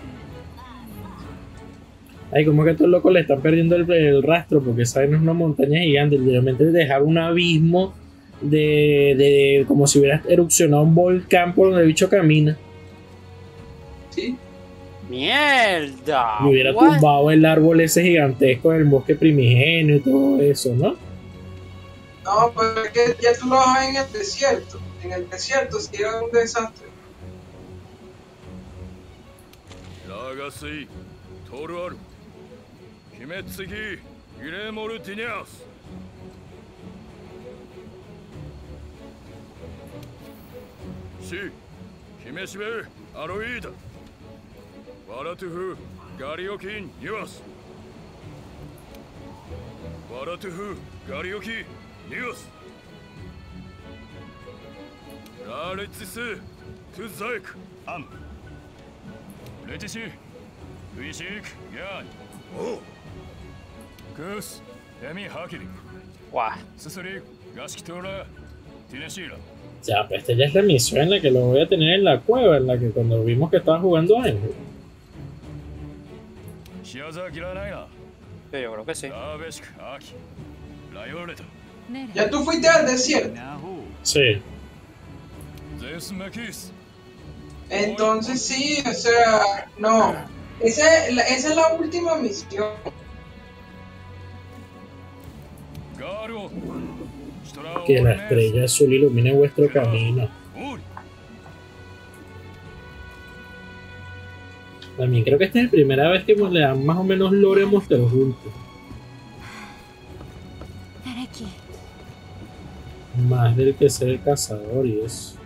S2: Ay, como que estos locos le están perdiendo el, el rastro porque saben es una montaña gigante. Literalmente dejar un abismo de, de como si hubiera erupcionado un volcán por donde el bicho camina.
S5: sí.
S3: Mierda.
S2: Me hubiera tumbado el árbol ese gigantesco del bosque primigenio y todo eso, ¿no?
S5: No, pues porque ya tú lo vas en el desierto. En el desierto sí era un desastre.
S6: Sí, Himeshime, Aroida. ワラトゥフガリオキンニュアスワラトゥフガリオキニュアスラレツィストゥザイクアムレティシウィシークヤーニおグースエミハキリ
S3: Guau.
S6: ススリガシキトラティネシーラ
S2: Ya, pues esta ya es la misión en la que lo voy a tener en la cueva, en la que cuando vimos que estaba jugando Ángel.
S3: Yo creo que sí.
S5: Ya tú fuiste al desierto.
S2: Sí.
S5: Entonces sí, o sea, no. Esa, es esa es la última misión.
S2: Que la estrella azul ilumine vuestro camino. También creo que esta es la primera vez que pues, le dan más o menos lore a Monster Hunter. Más del que ser el cazador y eso.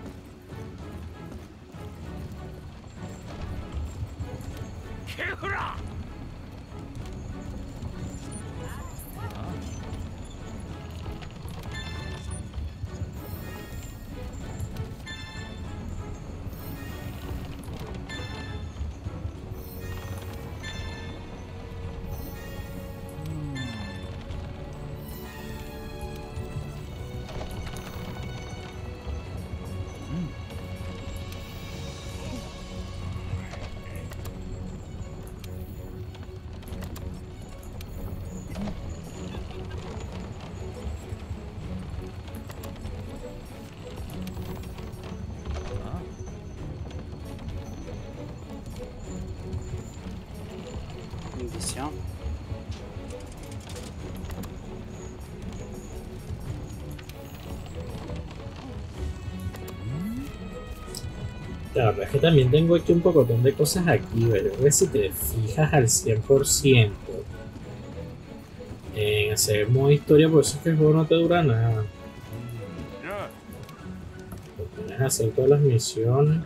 S2: Que también tengo aquí un poco de cosas aquí, pero a ver si te fijas al 100% en hacer modo historia, por eso es que el juego no te dura nada.
S6: や
S2: Te pones a hacer todas las misiones.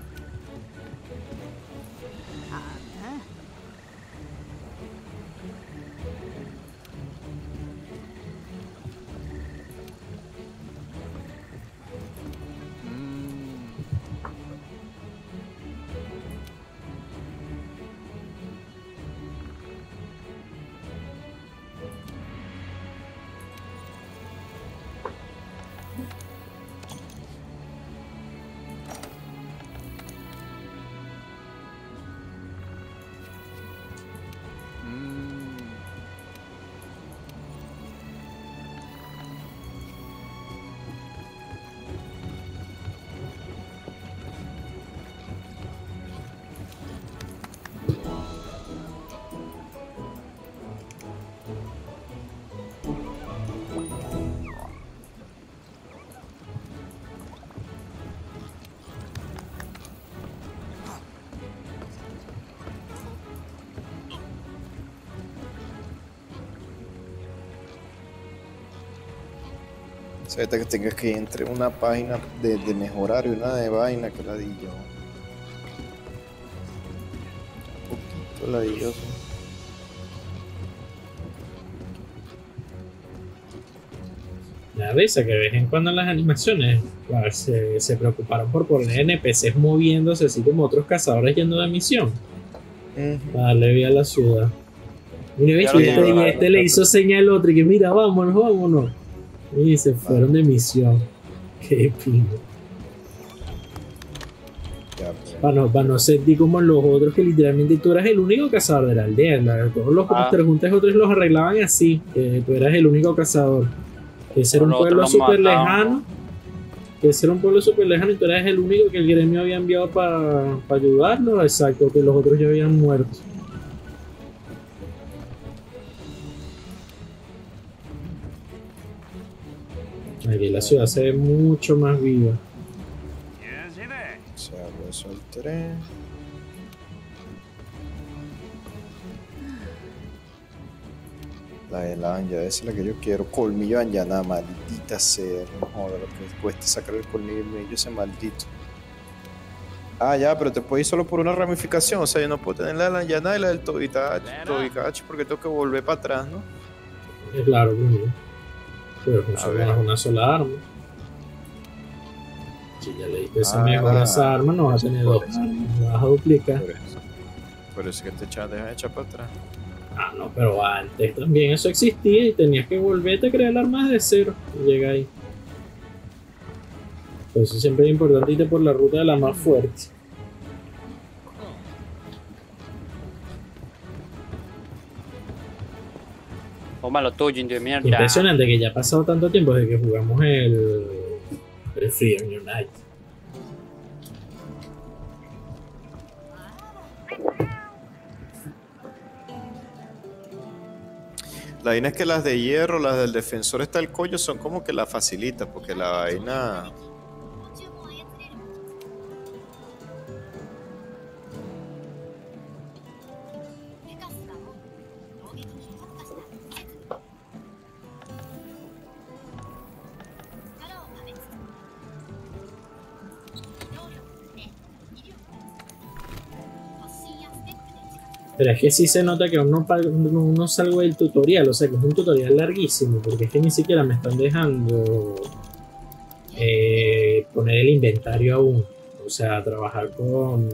S1: Sea, que tengas que ir entre una página de, de mejorar y una de vaina que la di yo. Un poquito ladilloso.
S2: Da risa que de vez en cuando en las animaciones claro, se, se preocuparon por poner NPCs moviéndose así como otros cazadores yendo de misión.
S1: Ujú.
S2: Para darle vida a la ciudad. Mira, este, y este le hizo señal al otro y que mira, vámonos, vámonos. Y se fueron de misión. Qué pingo.
S1: Pues.
S2: Para no, para no sentir como los otros que literalmente tú eras el único cazador de la aldea. todos los
S3: Ah.
S2: Hunters otros los arreglaban así. Que tú eras el único cazador. Que ese era un pueblo súper lejano. Que ese era un pueblo súper lejano y tú eras el único que el gremio había enviado para ayudarlo. Exacto, que los otros ya habían muerto. Aquí la ciudad se ve mucho más viva.
S1: O sea, eso el tren. La de la Anja, esa es la que yo quiero. Colmillo Anjana, maldita sea. No joda lo que cuesta sacar el colmillo ese maldito. Ah, ya, pero te puedes ir solo por una ramificación. O sea, yo no puedo tener la de la Anjana y la del Tobitachi, porque tengo que volver para atrás, ¿no?
S2: Claro, primero. Pero
S1: A
S2: funciona
S1: ver.
S2: con una sola arma. Si ya le diste esa
S1: Ah,
S2: mejora esa arma, no vas a tener dos armas, la vas a duplicar.
S1: Por eso. Por eso es que te echan, dejan echar para atrás.
S2: Ah, no, pero antes también eso existía y tenías que volverte a crear armas de cero y llega ahí. Por eso siempre es importante irte por la ruta de la más fuerte.
S3: Toma lo tuyo, indio de mierda.
S2: Impresionante que ya ha pasado tanto tiempo desde que jugamos el, el Freedom Unite.
S1: La vaina es que las de hierro, las del defensor está el collo, son como que la facilita, porque la vaina.
S2: Pero es que sí se nota que aún no, salgo del tutorial, o sea que es un tutorial larguísimo, porque es que ni siquiera me están dejando eh, poner el inventario aún. O sea, trabajar. Con...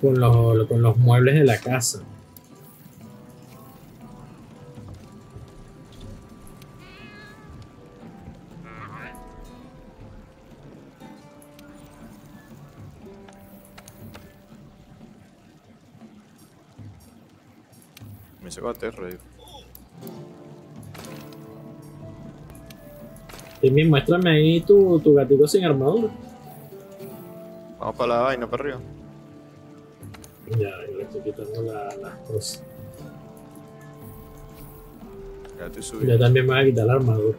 S2: Con los, con los muebles de la casa.
S1: Hizo bater, digo.
S2: Timmy, muéstrame ahí tu, tu gatito sin armadura.
S1: Vamos para la vaina, para arriba.
S2: Ya, yo le estoy quitando la- las cosas.
S1: Ya estoy
S2: Yo
S1: subiendo.
S2: también me voy a quitar la armadura.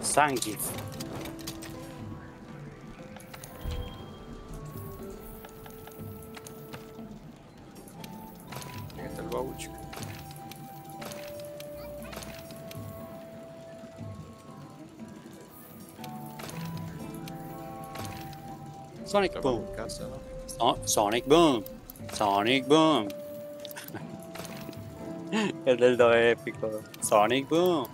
S3: Sangif. Sonic Boom.
S1: ¿no?
S3: So- Sonic Boom. Sonic Boom. El del do épico. Sonic Boom.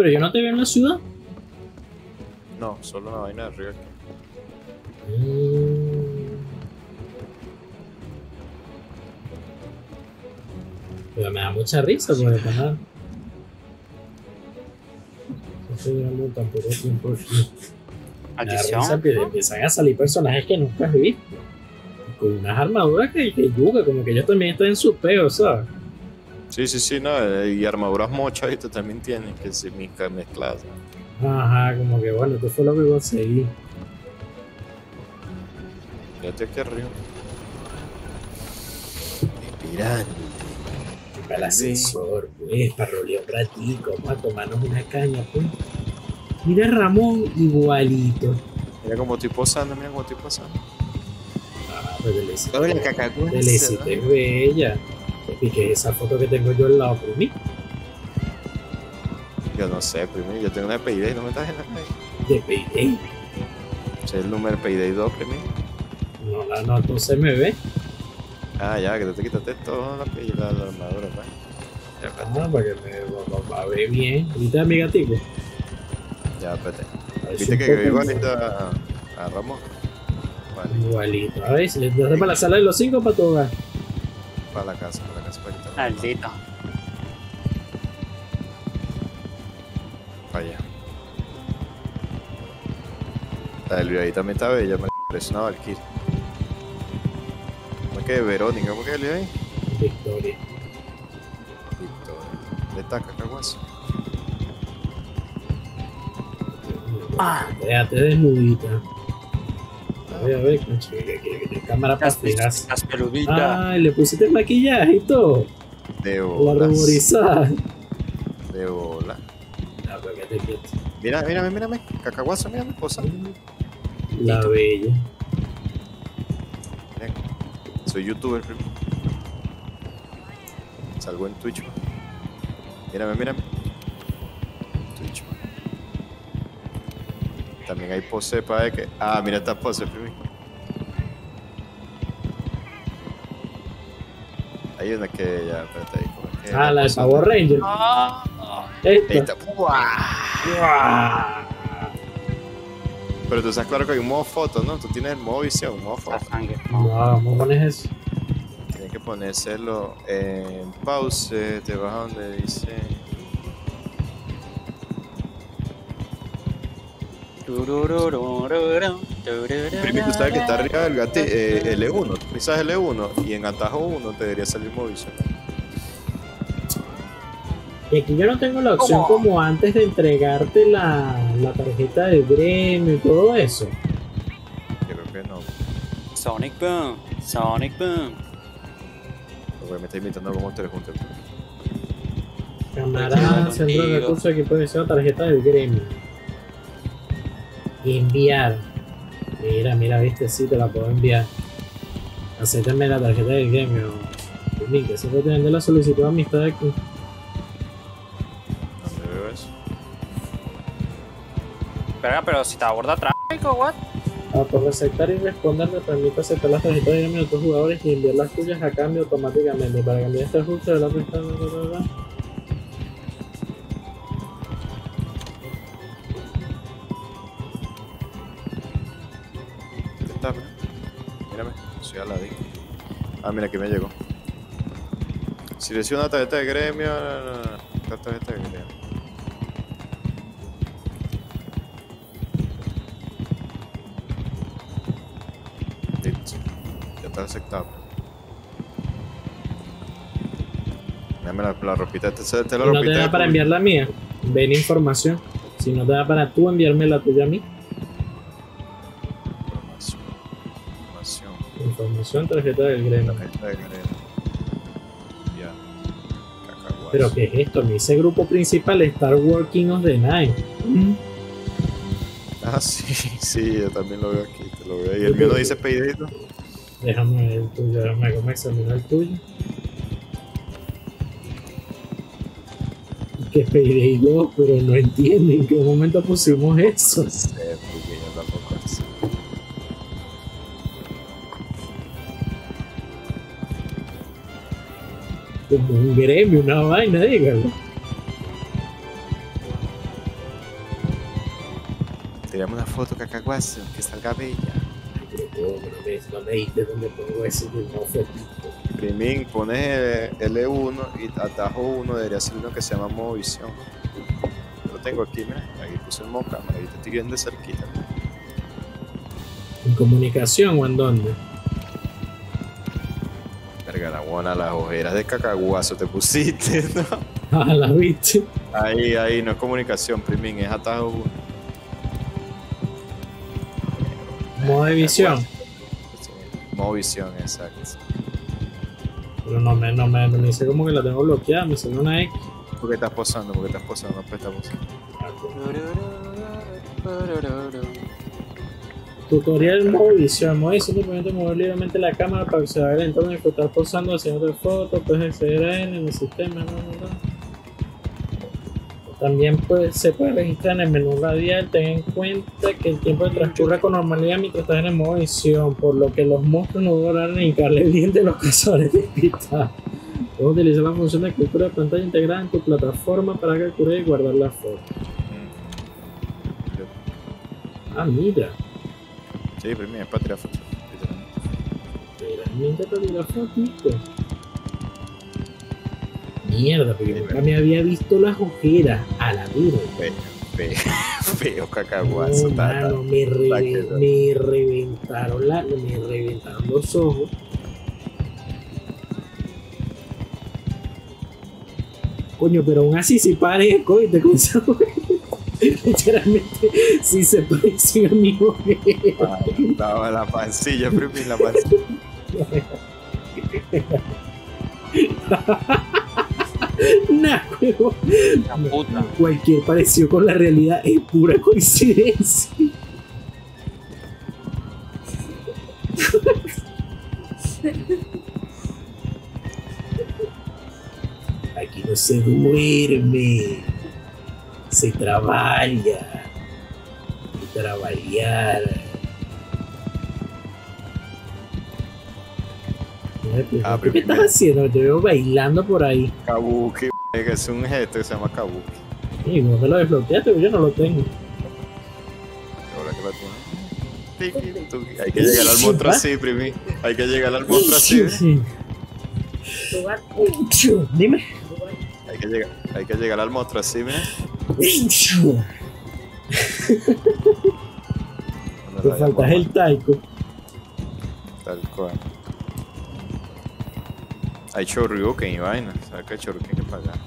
S2: Pero yo no te veo en la ciudad.
S1: No, solo una vaina de arriba.
S2: Mm. Pero me da mucha risa porque para No estoy durando tan poco tiempo aquí. Me da risa empiezan a salir personajes que nunca has visto. Con unas armaduras que, que yuga, como que ellos también están en su peo, ¿sabes?
S1: Sí, sí, sí, no, eh, y armaduras mochas tú también tienes, que se mezcla- mezcladas.
S2: Ajá, como que bueno, esto fue lo que conseguí.
S1: Ya estoy aquí arriba. Respirando.
S2: Para el ascensor, pues, para rolear un ratico, vamos a tomarnos una caña, pues. Mira Ramón, igualito.
S1: Mira cómo estoy posando, mira cómo estoy posando.
S2: Ah, pues Delecita.
S1: Hola, cacacuas.
S2: Delecita es bella. Y que esa foto que tengo yo al lado por mí,
S1: Yo no sé, primero, yo tengo una de Payday, no me estás en la calle.
S2: de Payday.
S1: Es el número Payday 2, primero.
S2: No, la no, se me ve.
S1: Ah, ya, que te quitaste todo la, la, la armadura, pues. Ya, espérate,
S2: Ah, para que me va, ver bien. ¿Viste a mi gatico?
S1: ya, espérate. ¿Viste que quedó igualito a, a Ramón? Vale,
S2: Igualito. A ver, si le das para la sala de los cinco para tu hogar.
S1: Para la casa, para la casa, para quitar.
S3: Maldito.
S1: Para allá. La del ahí también está bella, me parece una Valkyrie. ¿Cómo es que Verónica? ¿Cómo que le ahí?
S2: Victoria.
S1: Victoria. Le taca, caguazo.
S2: Ah, déjate desnudita. A ver, a ver, concha, que, que, que, que cámara para
S3: Las, peluditas.
S2: Ay, le pusiste maquillaje y todo.
S1: De
S2: La
S1: bolas.
S2: ruborizada.
S1: De bola.
S2: Ah, pero que te quieto.
S1: Mira, mírame, mírame. Cacahuazo, mírame, cosa.
S2: La bella.
S1: Ven. Soy youtuber, primo. Salgo en Twitch. Mírame, mírame. También hay pose para que. Ah, mira esta pose, primo. Hay una que ya, espérate ahí. ¿cómo es que
S2: Ah, la de? Power Ranger.
S3: Ah,
S1: Ahí
S2: Esta.
S1: Pero tú sabes claro que hay un modo foto, ¿no? Tú tienes el modo visión, un modo foto.
S2: No, ¿cómo pones eso?
S1: Tienes que ponérselo en pause, te vas a donde dice. Tú sabes que está arriba del gati, eh, L1, tú pisas L1 y en atajo 1 te debería salir Movision.
S2: Y aquí yo no tengo la opción como antes de entregarte la, la tarjeta del gremio y todo eso.
S1: Creo que no,
S3: Sonic Boom. Sonic Boom.
S1: porque me está imitando como te juntos.
S2: Camarada, centro de recursos, equipo de deseo, tarjeta del gremio. Enviar. Mira, mira, viste, sí, te la puedo enviar. Acéptame la tarjeta del gremio. Link, que siempre te vende la solicitud de amistad aquí.
S1: ¿Dónde veo eso?
S3: Verga, pero si te aborda tráfico, what?
S2: Ah, por aceptar y responder me permite aceptar las tarjetas de gremio de otros jugadores y enviar las tuyas a cambio automáticamente. Para cambiar este ajuste de la pestaña, bla, bla, bla.
S1: ¿Dónde está, bro? Mírame, soy Aladín. Ah, mira, aquí me llegó. Si le una tarjeta de gremio, no, no, no, esta tarjeta de gremio. Listo, ya está aceptado. Dame la, la ropita, esta esta es la
S2: no te da para enviar la mía, ven información. Si no te da para tú enviarme la tuya a mí,
S1: Información,
S2: tarjeta del gremio.
S1: Tarjeta de gremio. Ya. Cacahuazo.
S2: Pero ¿qué es esto? Me dice grupo principal Star Working of the Night.
S1: Ah, sí, sí, yo también lo veo aquí, te lo veo ahí. El mío no dice Payday, ¿no?
S2: Déjame ver el tuyo, déjame cómo examinar el tuyo. Que Payday 2, pero no entiendo en qué momento pusimos eso.
S1: No sé,
S2: Como un gremio, una vaina, dígalo.
S1: Tiramos una foto, cacahuazo, que salga bella.
S2: Ay, pero no me, no me diste dónde pongo ese mismo fotito.
S1: Primín, pones el L1 y atajo 1, debería ser uno que se llama modo visión. Yo lo tengo aquí, mira, aquí puse el y te estoy viendo de cerquita.
S2: ¿En comunicación o en dónde?
S1: Verga, la buena, las ojeras de cacaguazo te pusiste, ¿no?
S2: Ah, la viste.
S1: Ahí, ahí, no es comunicación, primín, es atajo.
S2: Modo de visión.
S1: Sí, Modo visión, exacto.
S2: Pero no me, no me, me dice como que la tengo bloqueada, me sale una X.
S1: ¿Por qué estás posando? ¿Por qué estás posando? ¿Por qué estás posando?
S2: Tutorial visión. Modo visión te permite mover libremente la cámara para observar el entorno y disfrutar posando, haciendo fotos, puedes acceder a él en el sistema. No, no, no. También pues, se puede registrar en el menú radial. Ten en cuenta que el tiempo transcurre con normalidad mientras estás en el modo visión, por lo que los monstruos no duran en hincarle bien de los cazadores de pista. Puedes utilizar la función de captura de pantalla integrada en tu plataforma para capturar y guardar la foto. Ah, mira.
S1: Sí, primín, es para tirar fotos. literalmente.
S2: Realmente para tirar fotitos. Mierda, porque nunca me había visto las ojeras a la mierda.
S1: Feo, feo, feo cacaguazo.
S2: No,
S1: ta, ta.
S2: mano, me,
S1: ta
S2: me reventaron la, me reventaron los ojos. Coño, pero aún así si parezco y te consigo. Literalmente, si se parecen a mi.
S1: Ah, Estaba la pancilla, primín, la pancilla.
S2: Nah, huevo.
S3: Puta.
S2: Cualquier parecido con la realidad es pura coincidencia. Aquí no se duerme, se trabaja, trabajar.
S1: Ah,
S2: ¿Qué estás haciendo? Te veo bailando por ahí.
S1: Kabuki, que es un gesto que se llama Kabuki.
S2: Y no me lo desbloqueaste, yo no lo tengo.
S1: Ahora que la tiene. Tiki, tuki. Hay que llegar al monstruo así, primín. Hay que llegar al monstruo así.
S2: Sí. Dime.
S1: Hay que llegar, hay que llegar al monstruo así, mira.
S2: Te faltas el taiko.
S1: Tal cual. Hay Shoryuken y vaina. ¿Sabes que hay Shoryuken que pagar?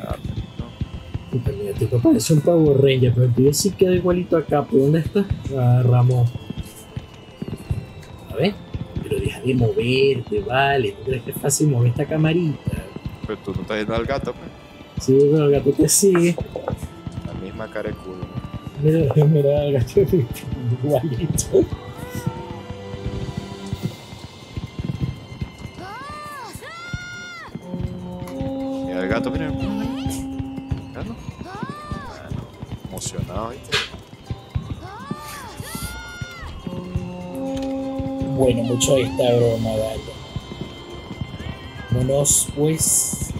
S1: Ah, no.
S2: Mira, tipo parece un Power Ranger, pero el tío sí queda igualito acá. ¿Por dónde está? Ah, Ramón. Pero deja de moverte, vale. ¿Tú crees que es fácil mover esta camarita?
S1: Pero tú no estás viendo al gato, pues.
S2: Sí, pero el gato te sigue.
S1: La misma cara de culo.
S2: Mira, mira, el gato igualito.
S1: Mira el gato, mira. Míralo. Bueno, emocionado, ¿viste?
S2: Bueno, mucho esta broma, vale. Vámonos, pues.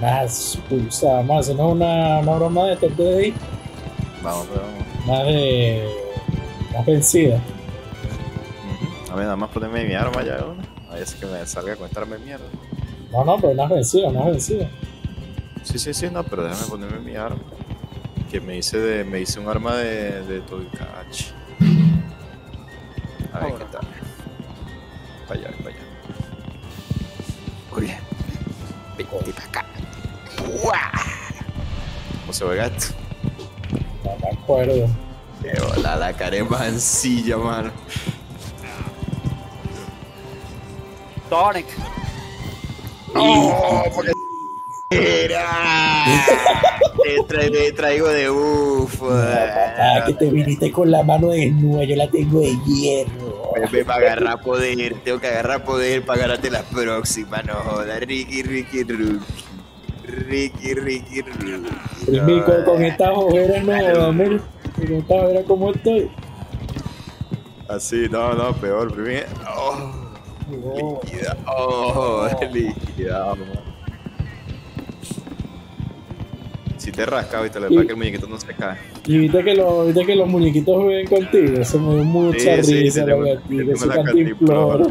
S2: Más pulsada, más, hacernos una, una broma de estos de ahí.
S1: Vamos, pero vamos.
S2: Más de. Más vencida.
S1: A ver, nada más ponerme mi arma ya, una. Ahí es que me salga a contarme mierda.
S2: No, no, pero más vencida, más vencida.
S1: Sí, sí, sí, no, pero déjame ponerme mi arma. Que me hice de. me hice un arma de. de Toikachi. Se ve gato?
S2: No me acuerdo.
S1: Qué bola, la cara es mancilla, mano.
S3: Sonic.
S1: ¡Oh! Porque era. te, tra- te traigo de ufo.
S2: Ah, que te viniste con la mano desnuda, yo la tengo de hierro.
S1: Me para agarrar poder, tengo que agarrar poder para ganarte la próxima, no joda. Ricky, Ricky, Ruki. Ricky, Ricky, Ruki.
S2: Primero con, con estas ojeras no, mira. Con estas ojeras como estoy.
S1: Así, no, no, peor. Primero. Oh,
S2: No.
S1: líquida. Oh, líquida, man. Si te rascas, viste, le pasa que el muñequito no se cae.
S2: Y viste que, los, viste que los muñequitos ven contigo, eso me dio mucha
S1: Sí, sí,
S2: risa,
S1: sí,
S2: la ese
S1: la
S2: cantimplora.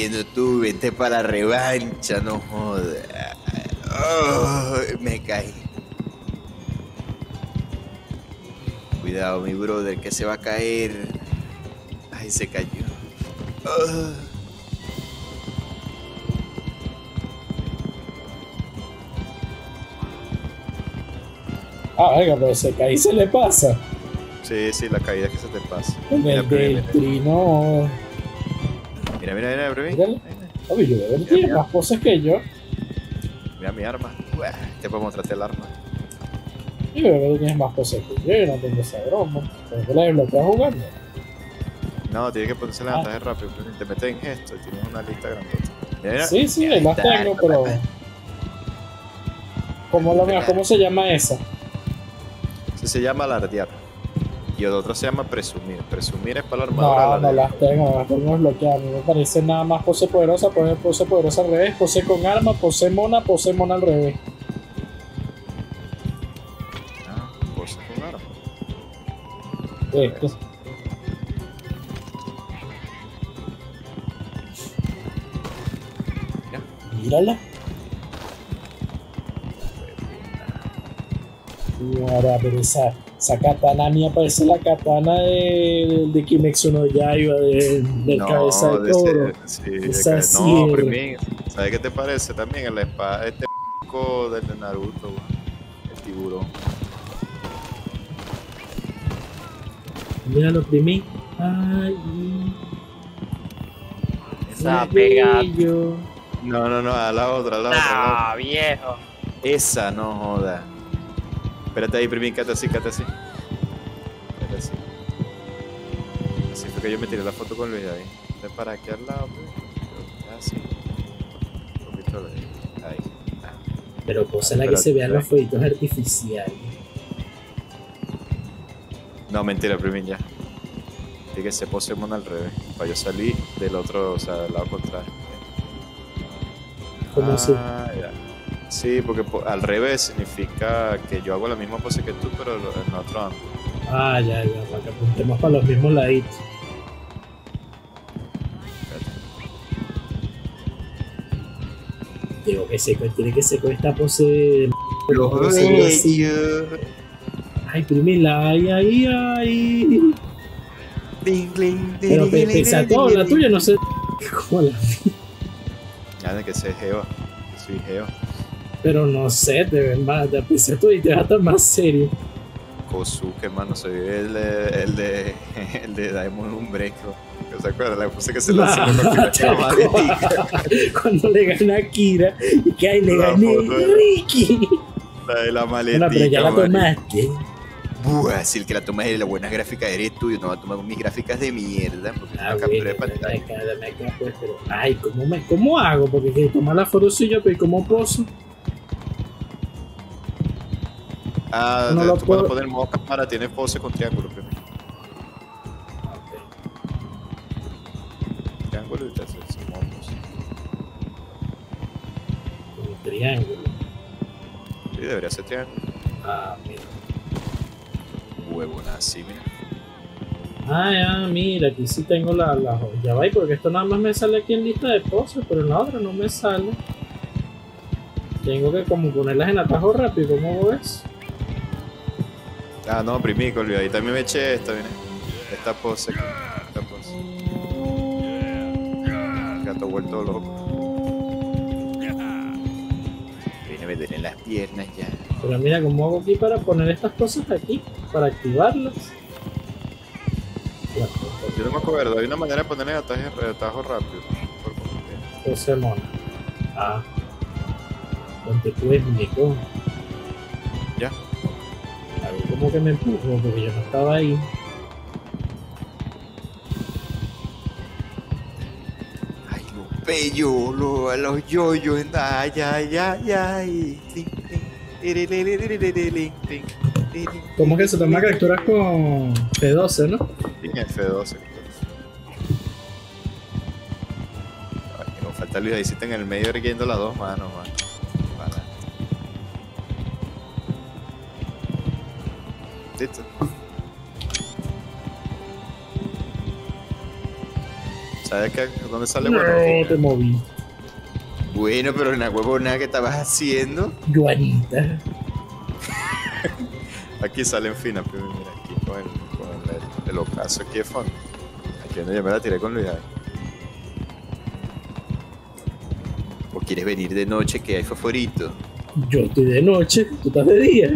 S1: Bebiendo tú? Vente para la revancha, no jodas. Oh, me caí. Cuidado, mi brother, que se va a caer. Ay, se cayó. Ah.
S2: Ah, venga, pero se cae y se le pasa.
S1: Sí, sí, la caída que se te pasa.
S2: En el
S1: Primi,
S2: del trino.
S1: Mira, mira, mira.
S2: Míralo. Oye, yo que tiene más poses que yo.
S1: Mira mi arma. Uah, Te puedo mostrarte el arma.
S2: Veo que tú tienes más poses que yo. Yo no tengo esa broma. ¿Pero tú la desbloqueas jugando?
S1: No, tienes que ponerse la
S2: Ah.
S1: rápido. Te metes en gesto y tienes una lista grandota. Mira.
S2: Sí, sí, ahí las tengo, pero. ¿Cómo, la, ¿Cómo se llama esa?
S1: Ese se llama alardear. Y el otro se llama presumir. Presumir es para la armadura.
S2: No, no
S1: alardear.
S2: las tengo, las tengo desbloqueadas. A mí me parece nada más pose poderosa, pose, pose poderosa al revés, pose con arma, pose mona, pose mona al revés.
S1: Ah, pose con arma.
S2: Esto.
S1: Mira.
S2: Mírala. Ahora, pero esa, esa katana mía parece la katana de, de Kimetsu no Yaiba, de, del cabeza de
S1: de ese-
S2: toro.
S1: sí,
S2: Esa sí
S1: no. Primín, ¿sabes qué te parece también? El espada, este p*** del de Naruto, weón. el tiburón.
S2: Mira lo primí. Ay,
S3: Esa
S2: qué
S3: pega.
S2: bello.
S1: No, no, no, a la otra, a la otra. a la otra.
S3: Ah, viejo.
S1: Esa, no joda. Espérate ahí, Primín, quédate así, quédate así. Así. Así fue que yo me tiré la foto con Luis ahí. Ven para aquí al lado, pues. Así. Un poquito de ahí. Ah.
S2: Pero cosa la que se vean los fueguitos artificiales.
S1: No, mentira, Primín, ya. Tiene que ser Pokémon al revés. Para yo salir del otro, o sea, del lado contrario.
S2: Como así.
S1: Ah, ya. Sí, porque po- al revés significa que yo hago la misma pose que tú, pero en otro ángulo.
S2: Ah, ya, ya, para que apuntemos para los mismos laditos. Digo que seco, tiene que ser con esta pose de decirlo así. Ay, primila, ay, ay, ay. Pero pe- pese a todo, la tuya no sé cómo la.
S1: Ya de que sé Geo. Soy Geo.
S2: Pero no sé, te ven más, pese a todo y te vas a estar más serio.
S1: Kosuke, mano, soy el de, el de, el de Daemon Umbreco. ¿Se acuerdan? La pose que se la hace con maletica.
S2: Cuando le gana a Kira y que ay, le
S1: La
S2: gané
S1: foto
S2: Ricky.
S1: La de la maletica.
S2: Bueno, pero ya la tomaste.
S1: Buah, si el que la toma es la buena gráfica eres tú, yo no voy a tomar mis gráficas de mierda. Porque
S2: Ah,
S1: una captura de pantalla.
S2: dame acá, dame acá, pues, pero. Ay, ¿cómo, me, ¿cómo hago? Porque que tomar la foto suya, pero ¿cómo poso?
S1: Ah,
S2: No
S1: de-
S2: lo
S1: tú
S2: puedo-
S1: pones modo cámara tienes pose con triángulo primero. Triángulo y te haces así, modo pose.
S2: Con triángulo.
S1: Sí, debería ser triángulo.
S2: Ah, mira.
S1: Huevo, así, mira.
S2: Ah, ya, mira, aquí sí tengo la, la ya va, porque esto nada más me sale aquí en lista de poses, pero en la otra no me sale. Tengo que como ponerlas en atajo rápido, ¿cómo ves?
S1: Ah, no, primí, olvidé. Ahí también me eché esta, mira. Esta pose. Esta pose. Gato vuelto loco. Viene a meter en las piernas ya.
S2: Pero mira, ¿cómo hago aquí para poner estas cosas aquí? Para activarlas.
S1: Yo no me acuerdo, hay una manera de ponerle atajo, atajo rápido.
S2: José Mona. Ah. Ponte pues, muñeco.
S1: Ya.
S2: A ver, ¿cómo que me empujo? Porque yo no estaba ahí.
S1: Ay, los bellos, los, los yoyos, ay, ay, ay, ay.
S2: ¿Cómo que se toma capturas con P12, no?
S1: ting, F12. Ay, que nos falta Luis ahí, sí está en el medio erguiendo las dos manos, man. Listo. ¿Sabes qué? ¿Dónde sale
S2: No,
S1: bueno?
S2: te moví.
S1: Bueno, pero una huevona que estabas haciendo.
S2: Juanita.
S1: Aquí salen finas, pero mira, aquí con el, con el, el ocaso aquí de fondo. Aquí donde yo me la tiré con Luis. ¿O quieres venir de noche que hay favorito?
S2: Yo estoy de noche, tú estás de día.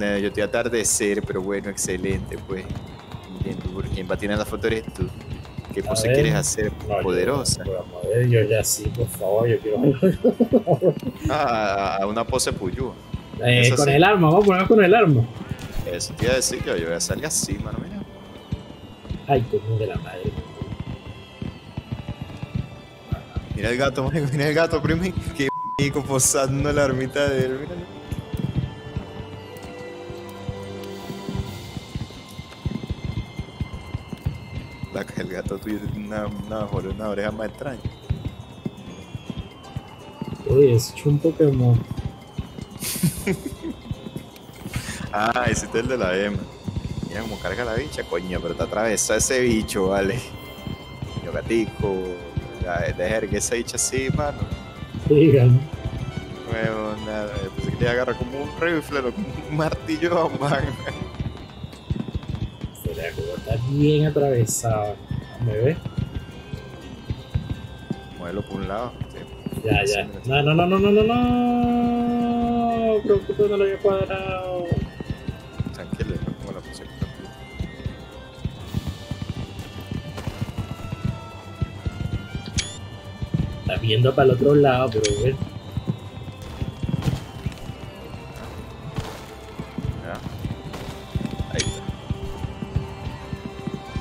S1: Yo estoy atardecer, pero bueno, excelente, pues. Bien, tú, quien va a tener la foto eres tú. ¿Qué pose
S2: ver.
S1: quieres hacer?
S2: No, yo-
S1: Poderosa.
S2: Dios, ya sí, por favor, yo quiero.
S1: Ah, a una pose puyú.
S2: Eh, con
S1: sí.
S2: el arma, vamos a poner con el arma.
S1: Eso te iba a decir que yo voy a salir así, mano, mira.
S2: Ay, coño de la madre.
S1: Mira el gato, mira el gato, primi. Que posando la armita de él, míralo. La, el gato tuyo tiene una, una, una oreja más extraña.
S2: Oye, es un Pokémon.
S1: Ah, ese es el de la M. Mira cómo carga la bicha, coño, pero te atravesa ese bicho, vale. Yo gatico, dejar que esa bicha así, mano.
S2: Digan.
S1: Bueno, nada, yo pensé que le agarra como un rifle, o como un martillo, man.
S2: Bien atravesado. ¿Me ves?
S1: Muévelo por un lado. sí.
S2: Ya, ya. No, no, no, no, no, no, no. Creo que no lo había cuadrado.
S1: Tranquilo, no como la puse.
S2: Está viendo para el otro lado, pero bueno.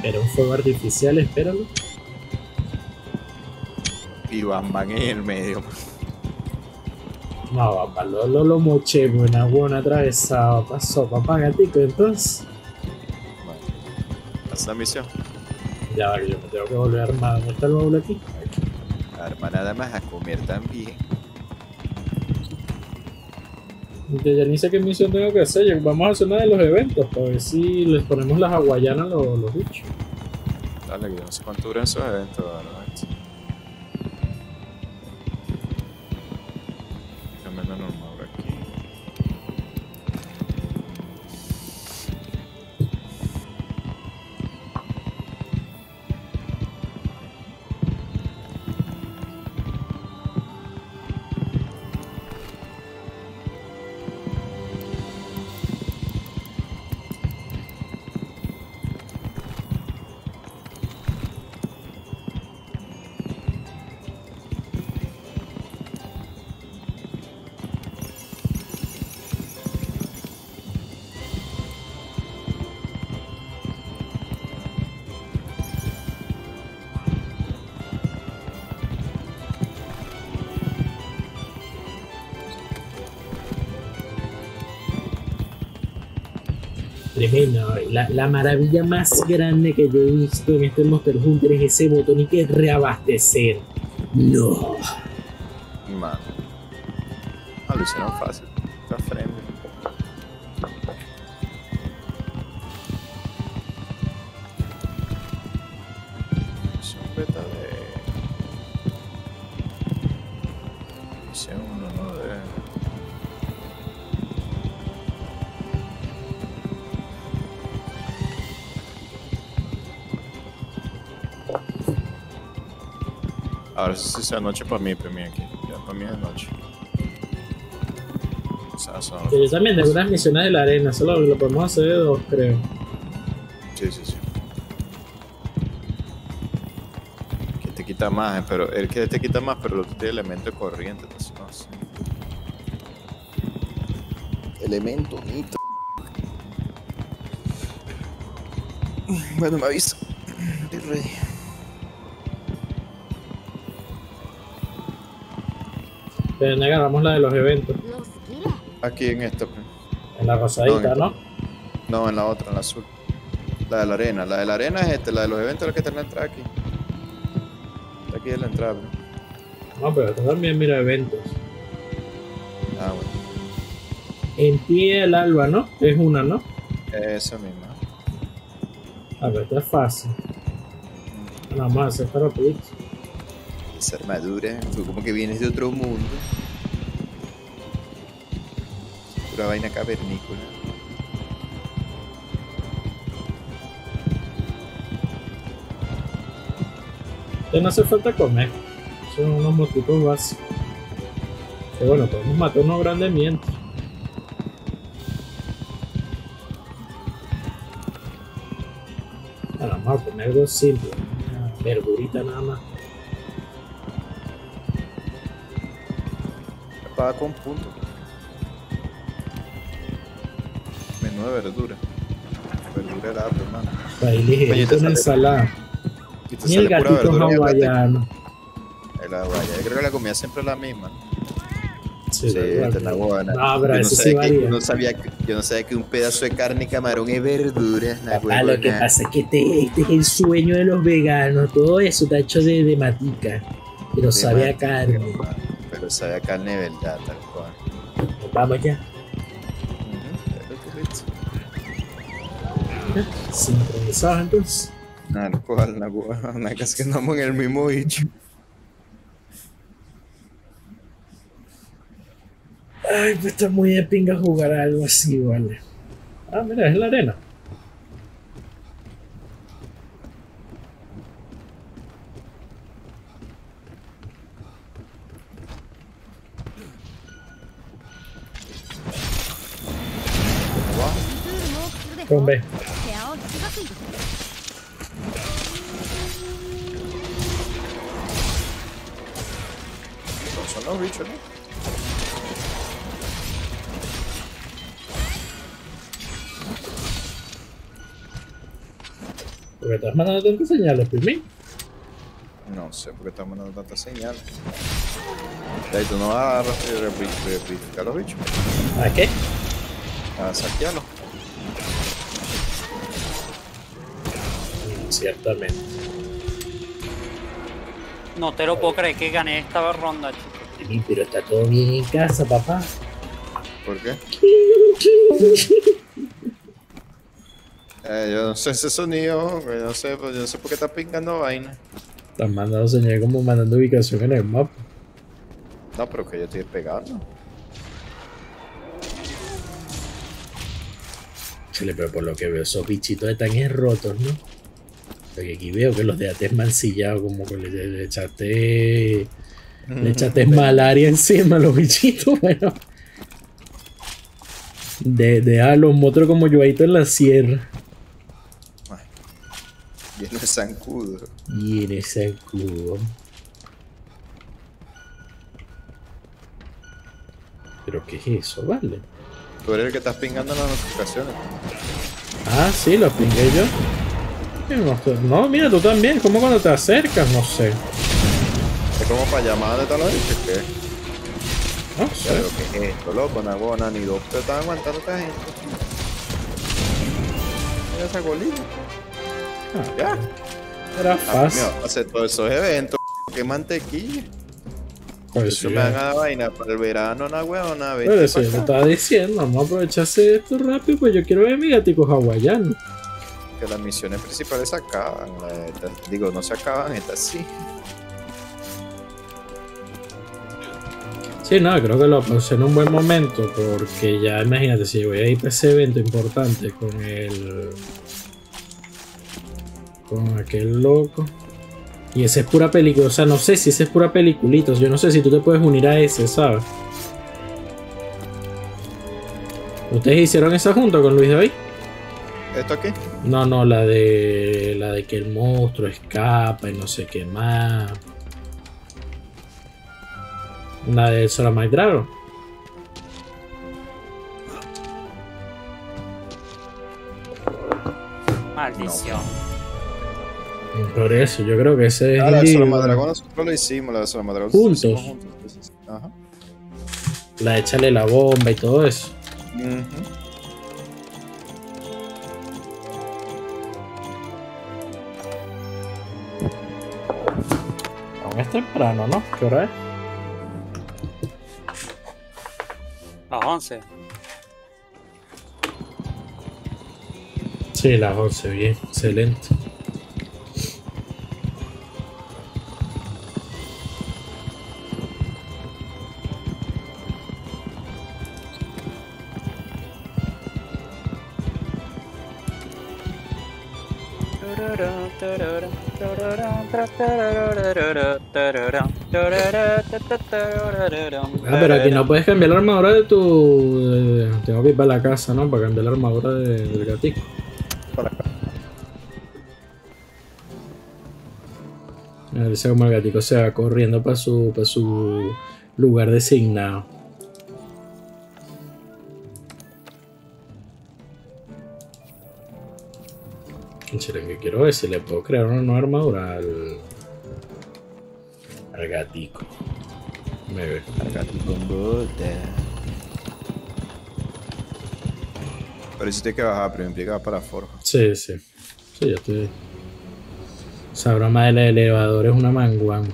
S2: Era un fuego artificial, espéralo.
S1: Y Bam en el medio.
S2: No, papá, lo, lo, lo moché, buena, buena atravesado. Pasó, papá, gatito, entonces.
S1: Haz la misión.
S2: Ya va, que yo me tengo que volver armado. ¿No está el baúl aquí?
S1: Arma nada más a comer también.
S2: Yo ya ni sé qué misión tengo que hacer. Vamos a hacer una de los eventos para ver si les ponemos las hawaianas a los, los bichos.
S1: Dale, que no sé cuánto duran esos eventos, ¿verdad?
S2: Tremendo. La, la maravilla más grande que yo he visto en este Monster Hunter es ese botón y que reabastecer. No.
S1: Mano. Ah, fácil. Ahora sí sea noche para mí, para mí aquí. Ya para mí es noche. O sea, son-
S2: Yo también tengo unas misiones de la arena. Solo lo podemos hacer de dos, creo.
S1: Sí, sí, sí. Que te quita más, eh, pero el que te quita más, pero el otro tiene elemento de corriente, entonces no sé. Elemento, nito. Bueno, me avisa. Estoy ready.
S2: Pero agarramos la de los eventos.
S1: Aquí en esto, pues.
S2: En la rosadita, ¿no?
S1: No, en la otra, en la azul. La de la arena. La de la arena es este, la de los eventos es la que está en la entrada aquí. Está aquí en la entrada, pues.
S2: No, pero esto también mira eventos.
S1: Ah, bueno.
S2: En pie el alba, ¿no? Es una, ¿no?
S1: Esa misma.
S2: A ver, está fácil. Nada más, es para Twitch.
S1: Esa armadura, tú como que vienes de otro mundo. Pura vaina cavernícola.
S2: Ya no hace falta comer. Son unos motivos básicos. Que bueno, podemos matar unos grandes mientras. Ahora vamos a poner algo simple. Una verdurita nada más.
S1: Con punto. Menú de verdura. Verdura Oye,
S2: ligerito
S1: te
S2: una
S1: sale-
S2: ensalada.
S1: Y te
S2: el
S1: pura
S2: gatito
S1: verdura
S2: hawaiano.
S1: plate- El hawaiano. Yo creo que la comida siempre es la misma.
S2: Sí,
S1: esta buena.
S2: Pero
S1: Yo
S2: sí
S1: que- no sabía que, yo no sabía que un pedazo de carne y camarón es verdura. la
S2: Papá, lo que pasa es que este, este es el sueño de los veganos. Todo eso está hecho de, de matica. Pero
S1: De
S2: sabe a carne.
S1: hermano. Sabe a carne de verdad, tal cual.
S2: Vamos ya. Sincronizados entonces.
S1: Tal cual, la huevona, que es que andamos en el mismo bicho.
S2: Ay, pues está muy de pinga jugar a algo así, vale. Ah, mira, es la arena.
S1: Son los bichos, ¿no?
S2: ¿Por qué estás mandando tantas señales, pues, Pirmin?
S1: No sé por qué estás mandando tantas señales. Ahí tú no vas a replicar los bichos.
S2: ¿A qué?
S1: A saquearlos.
S2: Ciertamente.
S3: No te lo puedo creer que gané esta ronda, chico.
S2: Pero está todo bien en casa, papá.
S1: ¿Por qué? Eh, yo no sé ese sonido, güey, no sé, pues, yo no sé por qué está pingando vaina.
S2: Están mandando señales como mandando ubicación en el mapa.
S1: No, pero que yo estoy pegando.
S2: Chile, pero por lo que veo, esos bichitos están en rotos, ¿no? Porque aquí veo que los dejaste mancillados, como que le, le echaste. Le echaste malaria encima a los bichitos, bueno. De, deja a los motros como llevaditos en la sierra.
S1: Lleno de zancudo.
S2: Y en ese cubo. ¿Pero qué es eso, vale?
S1: Tú eres el que estás pingando las notificaciones.
S2: Ah, sí, lo pingué yo. Sí, No, mira, tú también. como cuando te acercas? No sé.
S1: Es como para llamar de tal hora y que
S2: No sé.
S1: que es esto, loco, Nagona, ni dos te están aguantando esta gente. Mira esa golilla.
S2: Ah,
S1: Ya.
S2: Era
S1: Ah,
S2: fácil.
S1: mira, hacer todos esos eventos. Qué mantequilla.
S2: Pues
S1: Eso
S2: sí,
S1: me dan a vaina para el verano, una huevona. vete
S2: Pero eso yo te estaba diciendo, vamos a aprovecharse esto rápido, pues yo quiero ver mi gatico hawaiano.
S1: Que las misiones principales acaban. digo, no se acaban, estas sí.
S2: Sí, no, creo que lo pausé en un buen momento, porque ya imagínate, si voy a ir para ese evento importante con el. con aquel loco. Y ese es pura película, o sea, no sé si ese es pura peliculita, yo no sé si tú te puedes unir a ese, ¿sabes? ¿Ustedes hicieron esa junta con Luis David?
S1: ¿Esto aquí?
S2: No, no, la de. la de que el monstruo escapa y no sé qué más. La de Soramite Dragon.
S3: Maldición.
S2: Por eso, yo creo que ese es
S1: Ah, la de
S2: individual.
S1: Solamadragón nosotros lo hicimos, la de
S2: Juntos.
S1: lo hicimos juntos. sí. Ajá.
S2: La de échale la bomba y todo eso.
S1: Ujú.
S2: Aún es temprano, ¿no? ¿Qué hora es?
S3: Las 11.
S2: Sí, las 11, bien, excelente. Ah, pero aquí no puedes cambiar la armadura de tu. de- tengo que ir para la casa, ¿no? Para cambiar la armadura de- del gatito.
S1: Para acá.
S2: A ver si como el gatico se va corriendo para su, para su lugar designado. Chile, que quiero ver si le puedo crear una nueva armadura al, al gatico. Me ve.
S1: Pero si tienes que bajar, pero implica para la forja.
S2: Sí, sí. Sí, ya estoy. Esa broma del elevador es una manguan.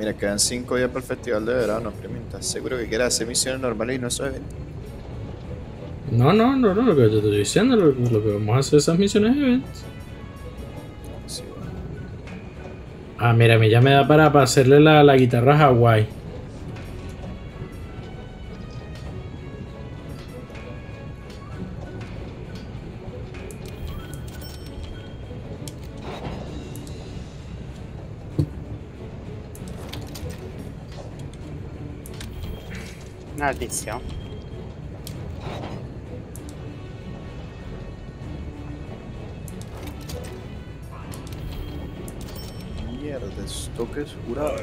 S1: Mira, quedan 5 días para el festival de verano, Primin. ¿Estás seguro que quieres hacer misiones normales y no eso es
S2: No, no, no, no, lo que te estoy diciendo, lo, lo que vamos a hacer esas misiones de eventos.
S1: Sí, bueno.
S2: Ah, mira, a mí ya me da para, para hacerle la, la guitarra a
S3: Maldición.
S1: Mierda, esto que es jurado.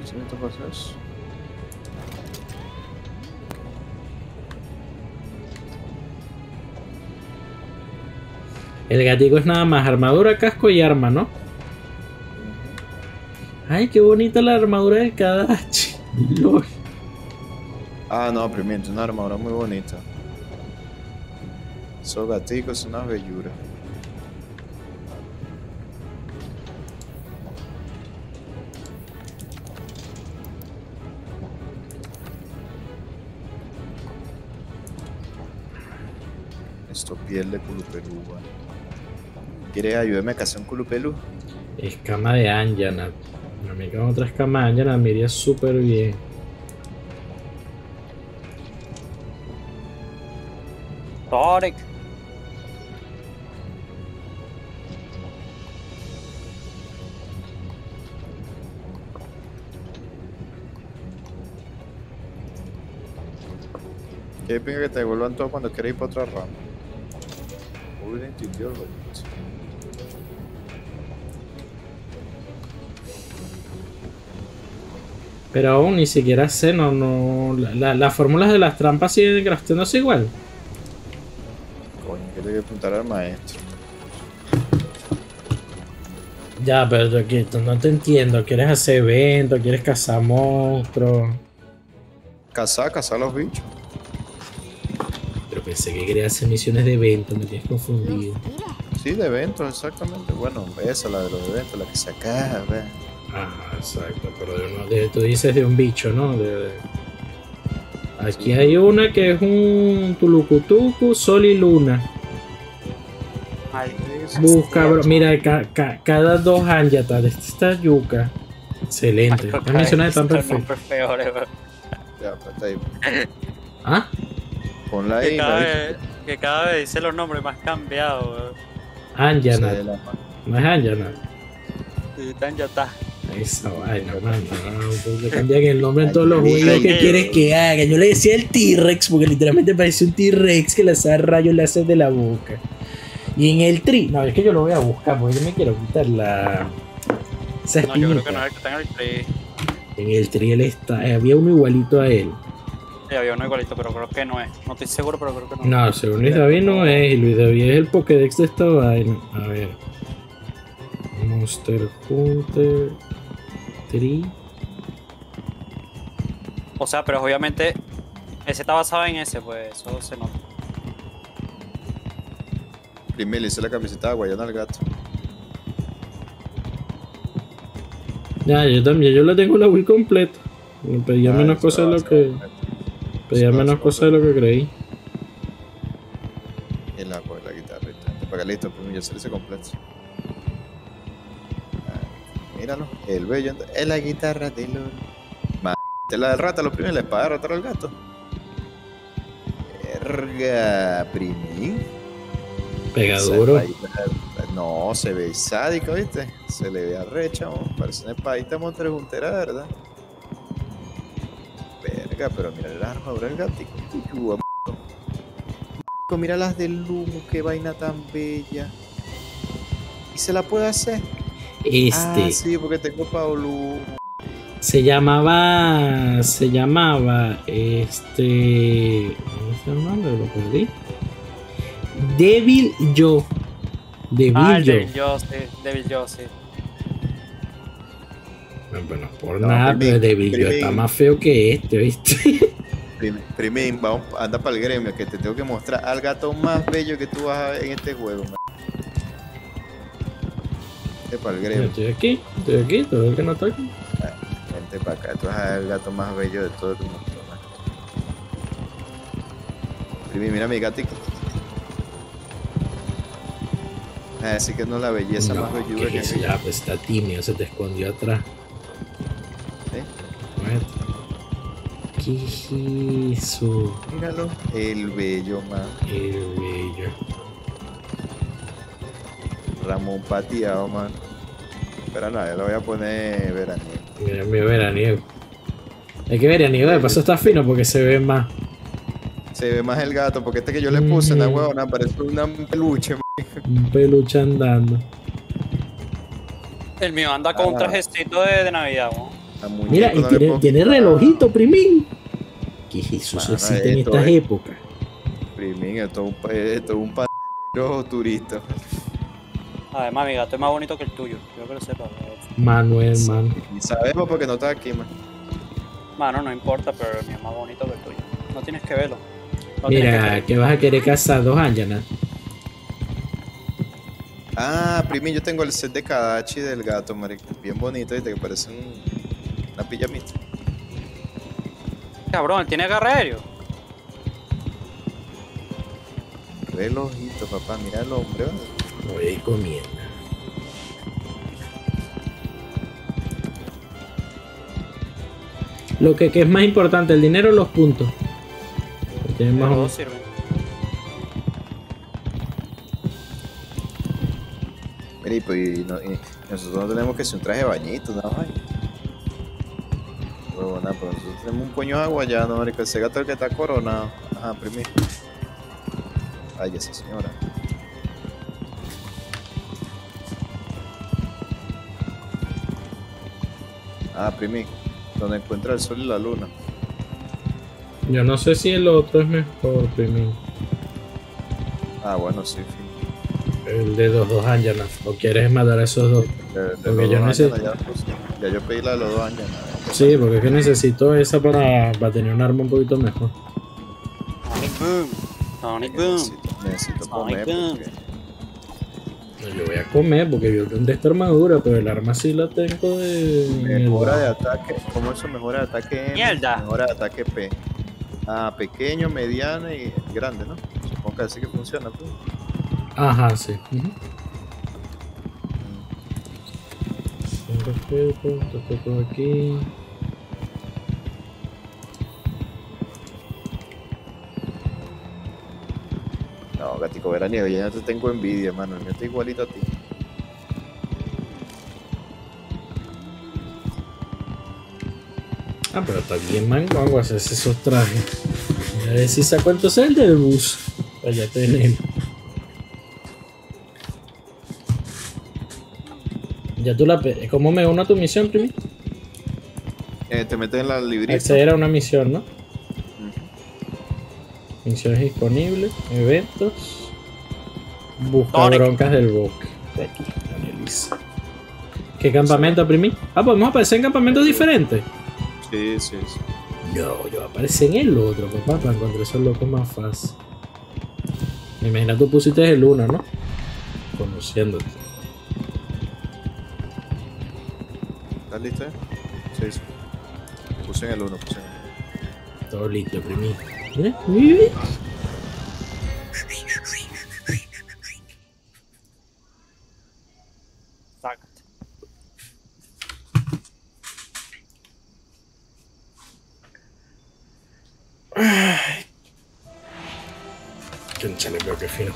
S1: ¿Qué se me toca hacer eso?
S2: El gatico es nada más armadura, casco y arma, ¿no? Ay, qué bonita la armadura del Kadachi. Lol.
S1: Ah, no, Primin, es una armadura muy bonita. Esos gaticos son unas belluras. Esto piel de culupelú. ¿Quieres ayudarme a cazar un culupelú?
S2: Escama de Anjanat. A mí con otra escama de Anjanat me iría súper bien.
S3: Tarek.
S1: ¿Qué pinga que te devuelvan todo cuando quieras ir para otra rama? Uy, le entendió,
S2: Pero aún ni siquiera sé, no, no. la- la- las fórmulas de las trampas siguen crafteándose igual.
S1: Coño, que le voy a apuntar al maestro.
S2: Ya, pero yo aquí no te entiendo. ¿Quieres hacer eventos? ¿Quieres cazar monstruos?
S1: Cazar, cazar los bichos.
S2: Pero pensé que querías hacer misiones de eventos, me tienes confundido.
S1: Sí, de eventos, exactamente. Bueno, esa, la de los eventos, la que se acaba.
S2: Ah, exacto, pero de uno- de- tú dices de un bicho, ¿no? De- de- Aquí hay una que es un Tulucutucu, Sol y Luna. Busca, bro. Mira, ca- ca- cada dos Anjata de esta está yuca. Excelente. Las misiones están perfectas.
S1: Ya, pues está ahí.
S2: ¿Ah?
S1: Ponla
S3: Que
S1: ahí.
S3: cada,
S1: ¿no?
S3: vez, que cada vez dice los nombres más cambiados.
S2: Anjana. No es Anjana.
S3: Ya está.
S2: Esa vaina, man. No, le cambian el nombre en todos los juegos. ¿Qué
S3: Dios.
S2: quieres que haga? Yo le decía el T-Rex porque literalmente parece un T-Rex que le hace rayos láser de la boca. Y en el tri, no, es que yo lo voy a buscar porque yo me quiero quitar la. Esa
S3: No, yo creo que no es el que está en el tri.
S2: En el tri él está. eh, había uno igualito a él.
S3: Sí, había uno igualito, pero creo que no es. No estoy seguro, pero creo que no.
S2: No, según Luis David no es. Y Luis David es el Pokédex de esta vaina. A ver. Monster Hunter. Tri.
S3: O sea, pero obviamente ese está basado en ese, pues eso se nota.
S1: Primero le hice la camiseta de Guayana al gato.
S2: Ya, yo también, yo la tengo la Wii completa. Me pedía
S1: Ah,
S2: menos cosas de lo que. Pedía menos cosas de lo que creí.
S1: Y la, pues, la guitarrita. Para que listo, pues ya se le hice completo. Míralo. El bello. Es la guitarra de los. Ma- Te la del rata, lo primero, la espada rata al gato. Verga, primín.
S2: Pega
S1: Esa
S2: duro.
S1: espadita- No, se ve sádico, ¿viste? Se le ve arrecha, parece una espadita montrejuntera, ¿verdad? Verga, pero mira la armadura del gatito. Uy. Mira las del humo, qué vaina tan bella. ¿Y se la puede hacer?
S2: Este
S1: Ah, sí, porque tengo Paulo.
S2: se llamaba. Se llamaba. Este. ¿Cómo el nombre? Lo perdí. Devil Yo. Devil
S3: Ah,
S2: Yo.
S3: Devil Yo, sí. Devil Yo, sí.
S2: No, Bueno, por
S1: No,
S2: nada,
S1: Primín,
S2: pero Devil Yo está más feo que este, ¿viste?
S1: Prim- Primín, vamos, anda para el gremio, que te tengo que mostrar al gato más bello que tú vas a ver en este juego, man. Vente para el
S2: Yo
S1: gremio,
S2: estoy aquí, estoy aquí, todo el que no está aquí.
S1: vente para acá, tú vas a ver el gato más bello de todo el mundo. Primín, mira mi gatito. Así que no es la belleza
S2: No,
S1: más belluda
S2: ¿qué
S1: que
S2: es. Ya, pues está tímido, se te escondió atrás. Muévete. ¿Qué es eso?
S1: Míralo, el bello, man.
S2: El bello.
S1: Ramón pateado, man. Pero no, yo lo voy a poner veraniego.
S2: Mira mi veraniego. Hay que veraniego, de paso está fino porque se ve más.
S1: Se ve más el gato, porque este que yo le puse, una
S2: Ujú.
S1: huevona, parece una peluche, man.
S2: Un peluche andando.
S3: El mío anda con un
S1: Ah.
S3: trajecito de, de Navidad, ¿no?
S1: Muñeco
S2: Mira, y
S1: no
S2: tiene,
S1: puedo
S2: tiene relojito, primín. ¿Qué es? Eso
S1: Mano,
S2: existe en estas
S1: es-
S2: épocas.
S1: Primín, esto es un, pa- esto es un turista.
S3: Además, mi gato es más bonito que el tuyo. Yo que lo sepa.
S2: Manuel, man.
S1: Y sabemos porque no está aquí, man.
S3: Mano, no importa, pero el mío es más bonito que el tuyo. No tienes que verlo. No que
S2: Mira,
S3: creer.
S2: que vas a querer cazar dos ángeles.
S1: Ah, Primín, yo tengo el set de Kadachi del gato, marico. Bien bonito, ¿viste? Que parece un- una pijamita.
S3: Cabrón, él tiene agarre aéreo.
S1: Relojito, papá. Mira el hombre, ¿vale?
S2: Voy a ir comiendo. Lo que, que es más importante, el dinero o los puntos. Más
S3: Los dos sirven.
S1: Mira, y, pues, y no- y nosotros no tenemos que ser un traje de bañito, nada más. Huevo, nada, pero nosotros tenemos un coño de agua ya, no, marico. Ese gato es el que está coronado. Ajá, Primín. Ay, esa señora. Ah, Primín. Donde encuentra el sol y la luna.
S2: Yo no sé si el otro es mejor, primero.
S1: Ah, bueno, sí, fin.
S2: El de los dos ángeles. ¿O quieres matar a esos dos?
S1: De, de
S2: Porque
S1: los
S2: yo
S1: dos
S2: neces-
S1: años ya, pues, ya yo pedí la de los dos nada.
S2: Sí, porque es que necesito esa para, para tener un arma un poquito mejor.
S3: Sonic Boom. Sonic Boom.
S1: Necesito, necesito comer porque...
S2: No, Yo voy a comer porque yo tengo esta armadura, pero el arma sí la tengo de.
S1: Mejora de ataque, ¿cómo eso mejora de ataque? M,
S3: Mierda.
S1: Mejora de ataque P. Ah, pequeño, mediano y grande, ¿no? Supongo que así que funciona, pues.
S2: Ajá, sí. Perfecto, esto todo aquí.
S1: No, gatico veraniego, ya te tengo envidia, hermano. Mío está igualito a ti.
S2: Ah, pero está bien mango hacer esos trajes. A ver si saco entonces el del bus. Pues ya tenemos. Ya tú la ¿Cómo me uno a tu misión, Primi?
S1: Eh, te metes en la librita.
S2: Acceder a una misión, ¿no? Misiones disponibles, eventos. Busca
S3: Tonic.
S2: broncas del bosque. Aquí, analiza. ¿Qué campamento, Primi? Ah, podemos aparecer en campamentos diferentes.
S1: Sí, sí, sí.
S2: No, yo aparecí en el otro, papá, para encontrar esos locos más fácil. Me imagino tú pusiste el uno, ¿no? Conociéndote.
S1: ¿Estás listo? Sí, sí. Puse en el 1, puse en el
S2: Todo listo, Primi mira, mira. Chale, pero que fino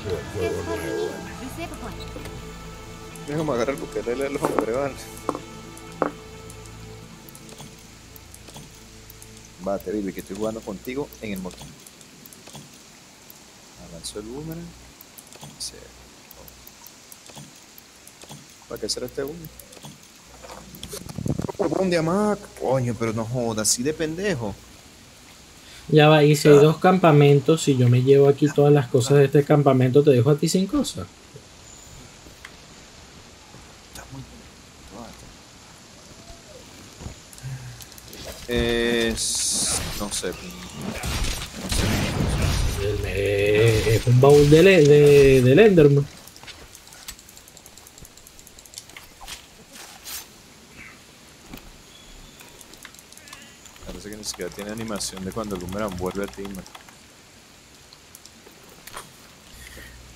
S1: Déjame agarrar lo que le los vale. Bate, baby, que estoy jugando contigo en el motor. Avanzo el boomerang. ¿Para qué será este boomerang? Por más. Coño, pero no jodas, así de pendejo.
S2: Ya va, y si hay dos campamentos, si yo me llevo aquí todas las cosas de este campamento, te dejo a ti sin cosas.
S1: Está muy Es. No sé.
S2: Eh, Es un baúl de, le- de, del Enderman.
S1: Parece que ni siquiera tiene animación de cuando el boomerang vuelve a ti.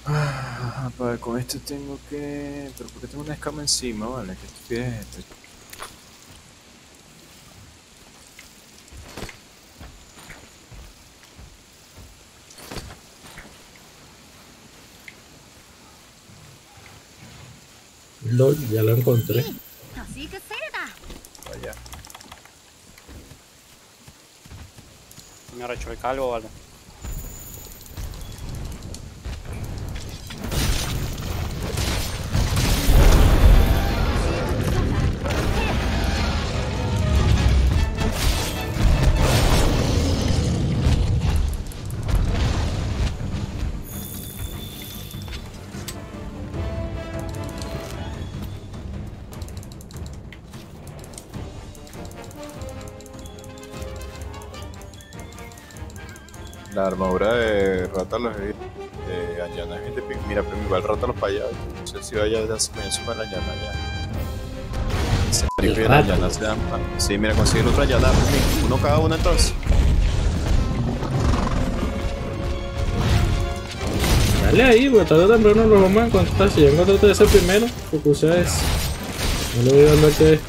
S1: Ah, para con esto tengo que. Pero porque tengo una escama encima, vale. ¿Qué estupidez es esta?
S2: LOL, ya lo encontré.
S1: Vaya.
S3: ¿Me arrecho el calvo
S1: o algo? De rata los de Añana gente pi- Mira, pero igual rata los para allá. No sé si vaya a hacer encima de la Añana ya. Se
S2: El
S1: y la. Añana se dan. Sí, mira, consigue otra. Rumi. Uno cada uno entonces.
S2: Dale ahí, porque tarde o temprano lo vamos a encontrar. Si yo encontré ese primero, porque ustedes. No le voy a dar lo que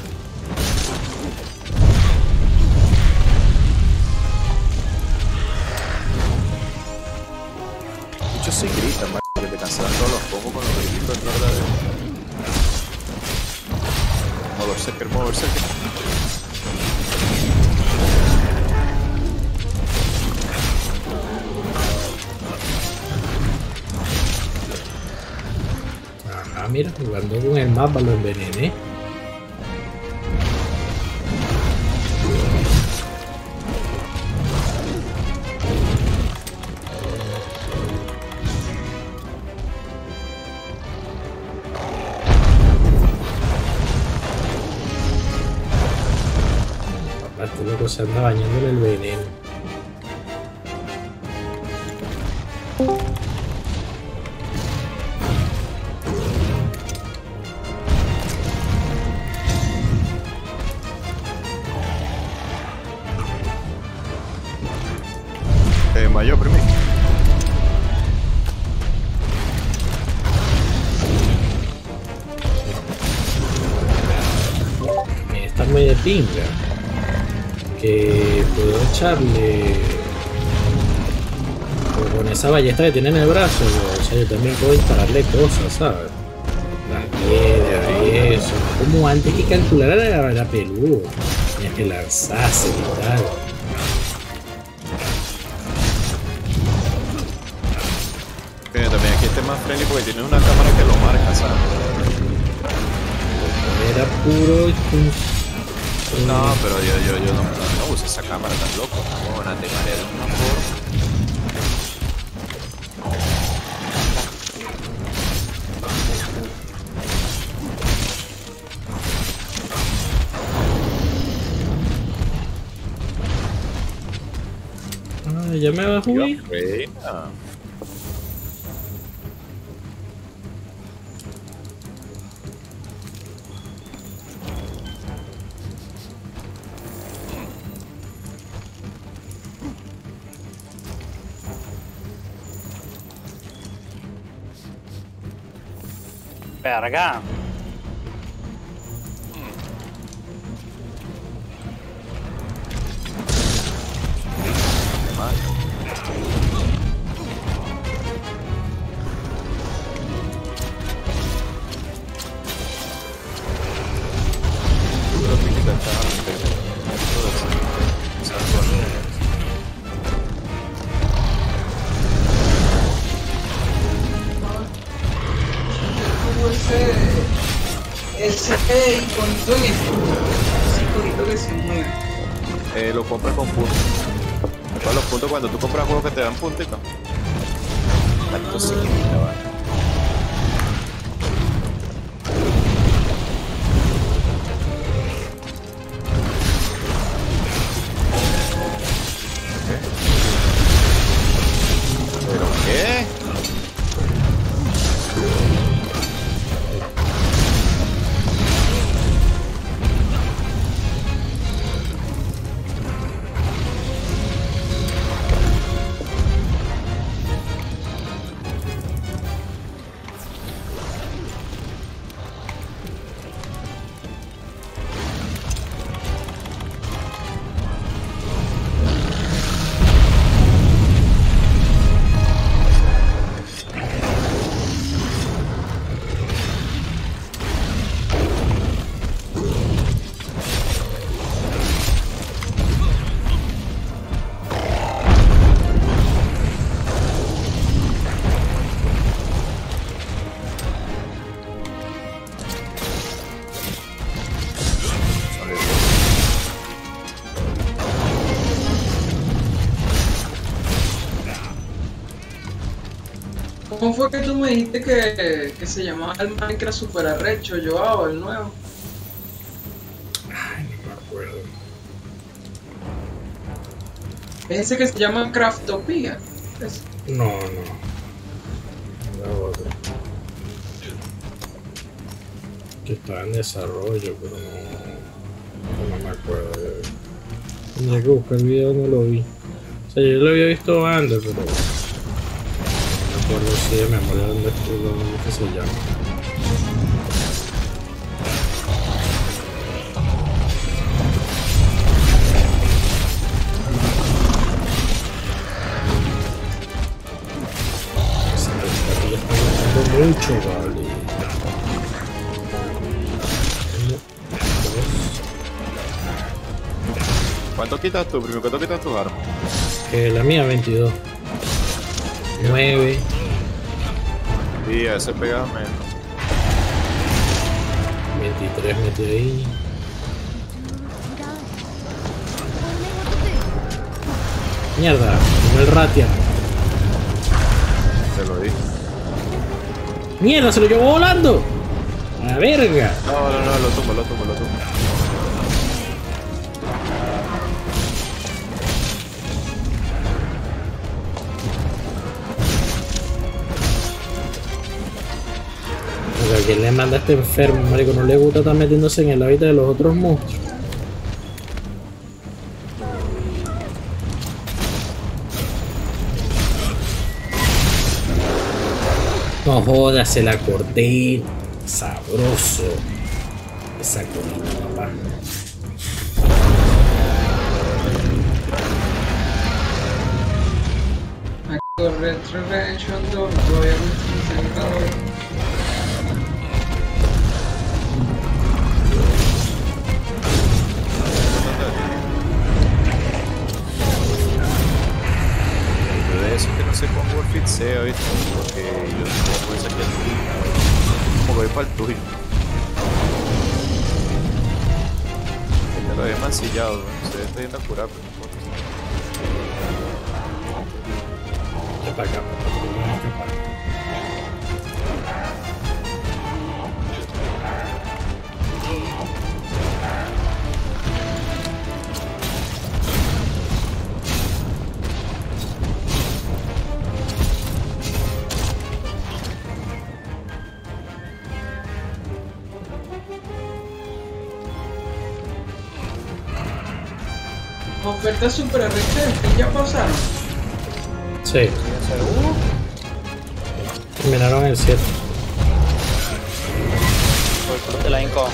S2: anda bañando Ballesta que tiene en el brazo, o sea, yo también puedo dispararle cosas, ¿sabes? Las piedras, eso. Como antes que calculara era, era peludo. Tenía que lanzarse y tal.
S1: Pero también aquí este es más friendly porque tiene una cámara que lo marca, ¿sabes?
S2: Era puro.
S1: No, pero yo, yo, yo no, no, no uso esa cámara tan loco. Bueno, te marea de una forma.
S2: Ah, ya me va a jugar.
S3: Verga.
S5: ¿Cómo fue que tú me dijiste que, que se llamaba el Minecraft Super Arrecho, Joao, el nuevo?
S2: Ay, no me acuerdo.
S5: Es ese que se llama Craftopia. Es-
S2: No, no. Que estaba en desarrollo, pero no, no me acuerdo. Tendría que buscar el video, no lo vi. O sea, yo lo había visto antes, pero acuerdo si de memoria dónde, dónde que se llama. Ya está mucho, vale.
S1: ¿Cuánto quitas tú, primero? ¿Cuánto quitas tus armas?
S2: Eh, la mía 22. 9.
S1: Y a ese pegas menos.
S2: 23 metí ahí. Mierda, como el Ratia.
S1: Te lo dije.
S2: Mierda, se lo llevó volando. A la verga.
S1: No, no, no, lo tumbo, lo tumbo, lo tumbo.
S2: ¿Quién le manda a este enfermo, marico? No le gusta estar metiéndose en el hábitat de los otros monstruos. No jodas, se la corté. Sabroso. Esa colita, papá.
S5: Red Redemption 2, todavía
S1: eso que no sé cómo Warfit sea, ¿viste? Porque yo no puedo sacar el. Como que voy para el tuyo. Ya lo había mancillado, ¿no? Se está yendo a curar, pero no importa.
S2: Para acá,
S5: Ofertas super arrechas que ya pasaron.
S2: Sí, terminaron el 7.
S3: De la Inco.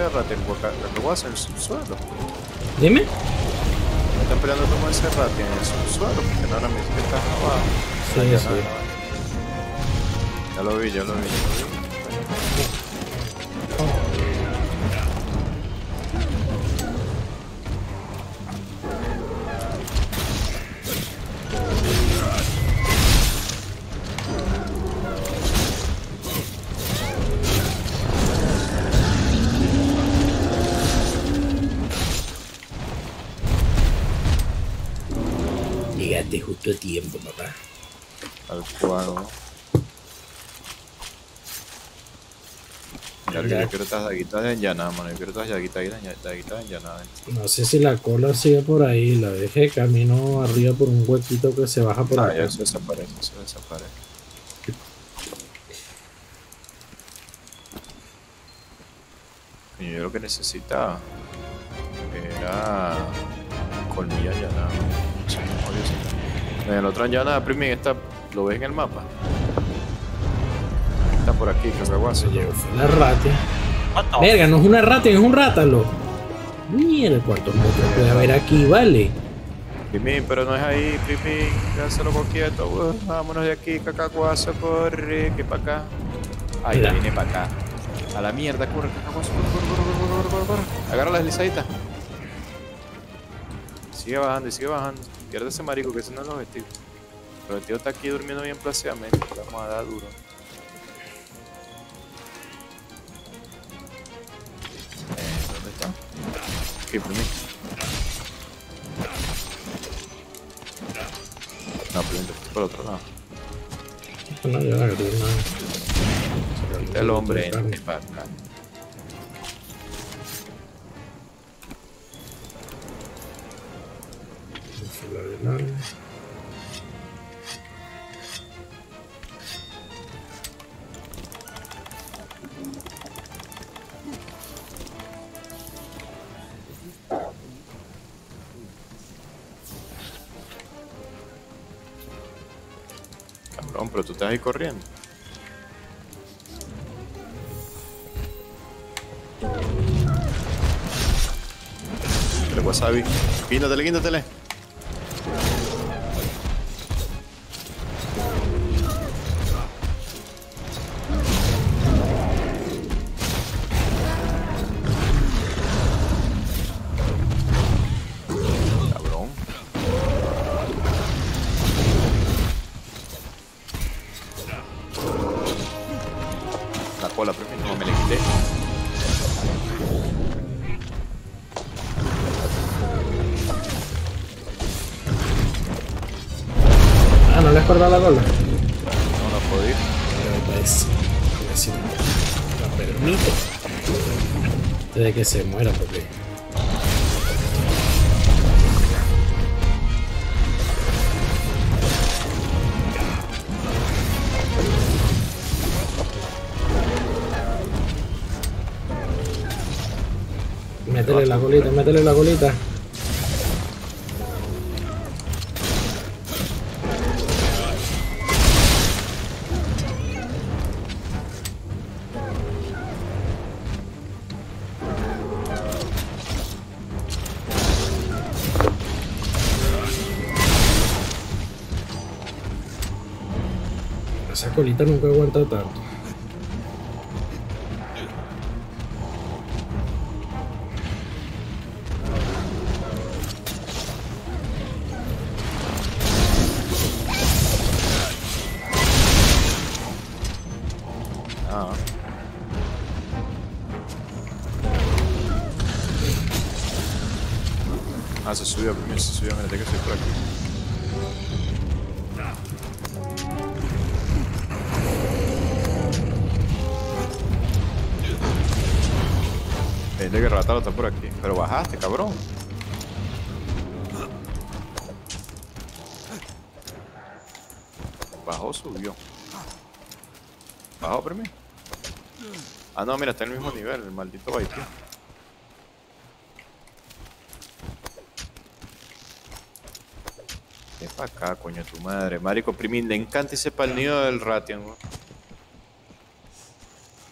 S1: Ese Ratian, Cacahuasa en el subsuelo.
S2: Dime.
S1: Me están peleando como ese Ratian en el subsuelo, porque ahora me dice que estás abajo.
S2: Sí, sí.
S1: Ya lo vi, ya lo vi, ya lo vi. Estas daguitas de enllanada, mano. Yo quiero estas daguitas de enllanada.
S2: No sé si la cola sigue por ahí, la dejé camino arriba por un huequito que se baja por
S1: Ah,
S2: acá.
S1: ya eso desaparece, eso desaparece. Yo lo que necesitaba era colmilla. En el otro allanada, Primin, esta, ¿lo ves en el mapa? Está por aquí, Cacahuasa.
S2: Se la ratia. Verga, no es una rata, es un rátalo. Mierda, cuántos monstruos puede haber aquí, vale.
S1: Primin, pero no es ahí, Primin, quédaselo con quieto. Vámonos de aquí, Cacahuasa, corre, que para acá.
S2: Mira.
S1: viene para acá. A la mierda, corre, Cacahuasa, corre, corre, corre, corre, corre, corre, corre. Agarra la deslizadita. Sigue bajando y sigue bajando. Pierde ese marico, que ese no es el objetivo. El objetivo está aquí durmiendo bien placidamente. Vamos a dar duro. Aquí, Primin. No, Primin, te fuiste por otro lado.
S2: No, ya tengo una-
S1: El hombre pero tú estás ahí corriendo. El wasabi. Quíntatele, quíntatele.
S2: Nunca aguanta tanto.
S1: Ah. Ah, se subió, se subió, Ah, no, mira, está en el mismo nivel, el maldito Baiti. Qué pa' acá, coño, tu madre. Marico, primín, le encanta ese pa'l nido del Ratian, weón.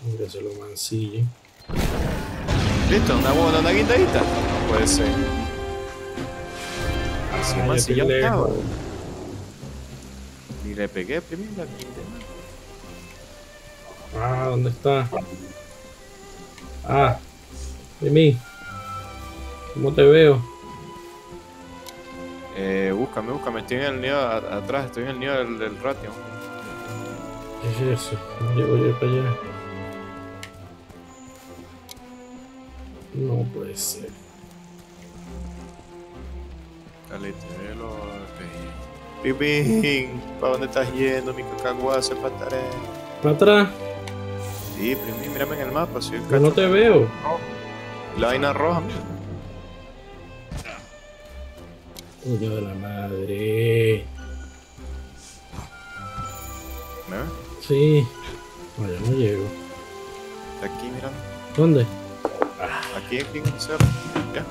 S2: Mira, se lo mancille.
S1: Listo, una buena, una guindadita. Puede ser. Así
S2: Ah,
S1: estaba.
S2: lejos.
S1: Y le pegué primero la guindada.
S2: Ah, ¿dónde está? Ah, Jimmy. ¿Cómo te veo?
S1: Eh, búscame, búscame. Estoy en el nido atrás, estoy en el nido del, del ratio.
S2: ¿Qué es eso? No llego yo para allá. No puede ser.
S1: Dale, te lo Pipín, ¿para dónde estás yendo? Mi cacahuazo, pataré.
S2: ¿Para atrás?
S1: Sí, Primín, mírame en el mapa, soy el
S2: Yo no
S1: cacho.
S2: te veo.
S1: La vaina roja, mira.
S2: Coño de la madre.
S1: ¿Me ves?
S2: Sí. No, yo no llego.
S1: Está aquí, mirando.
S2: ¿Dónde?
S1: Aquí, aquí en el cerro. Ya.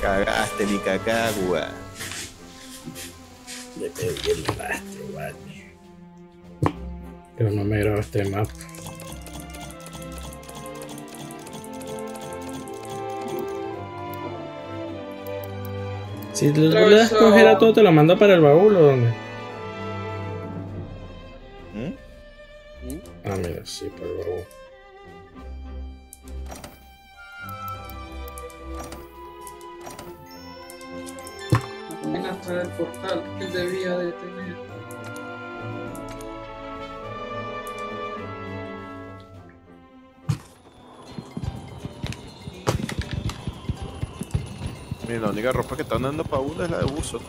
S1: Cagaste mi cacagua.
S2: Le pedí el rastro, vale. Pero no me graba este mapa. Si le, das
S5: vez,
S2: coger a todo, te lo manda para el baúl o dónde?
S1: ¿Mm?
S2: Ah, mira, sí, para el baúl.
S5: El portal que debía de tener.
S1: Mira, la única ropa que están dando Paula es la de buzo.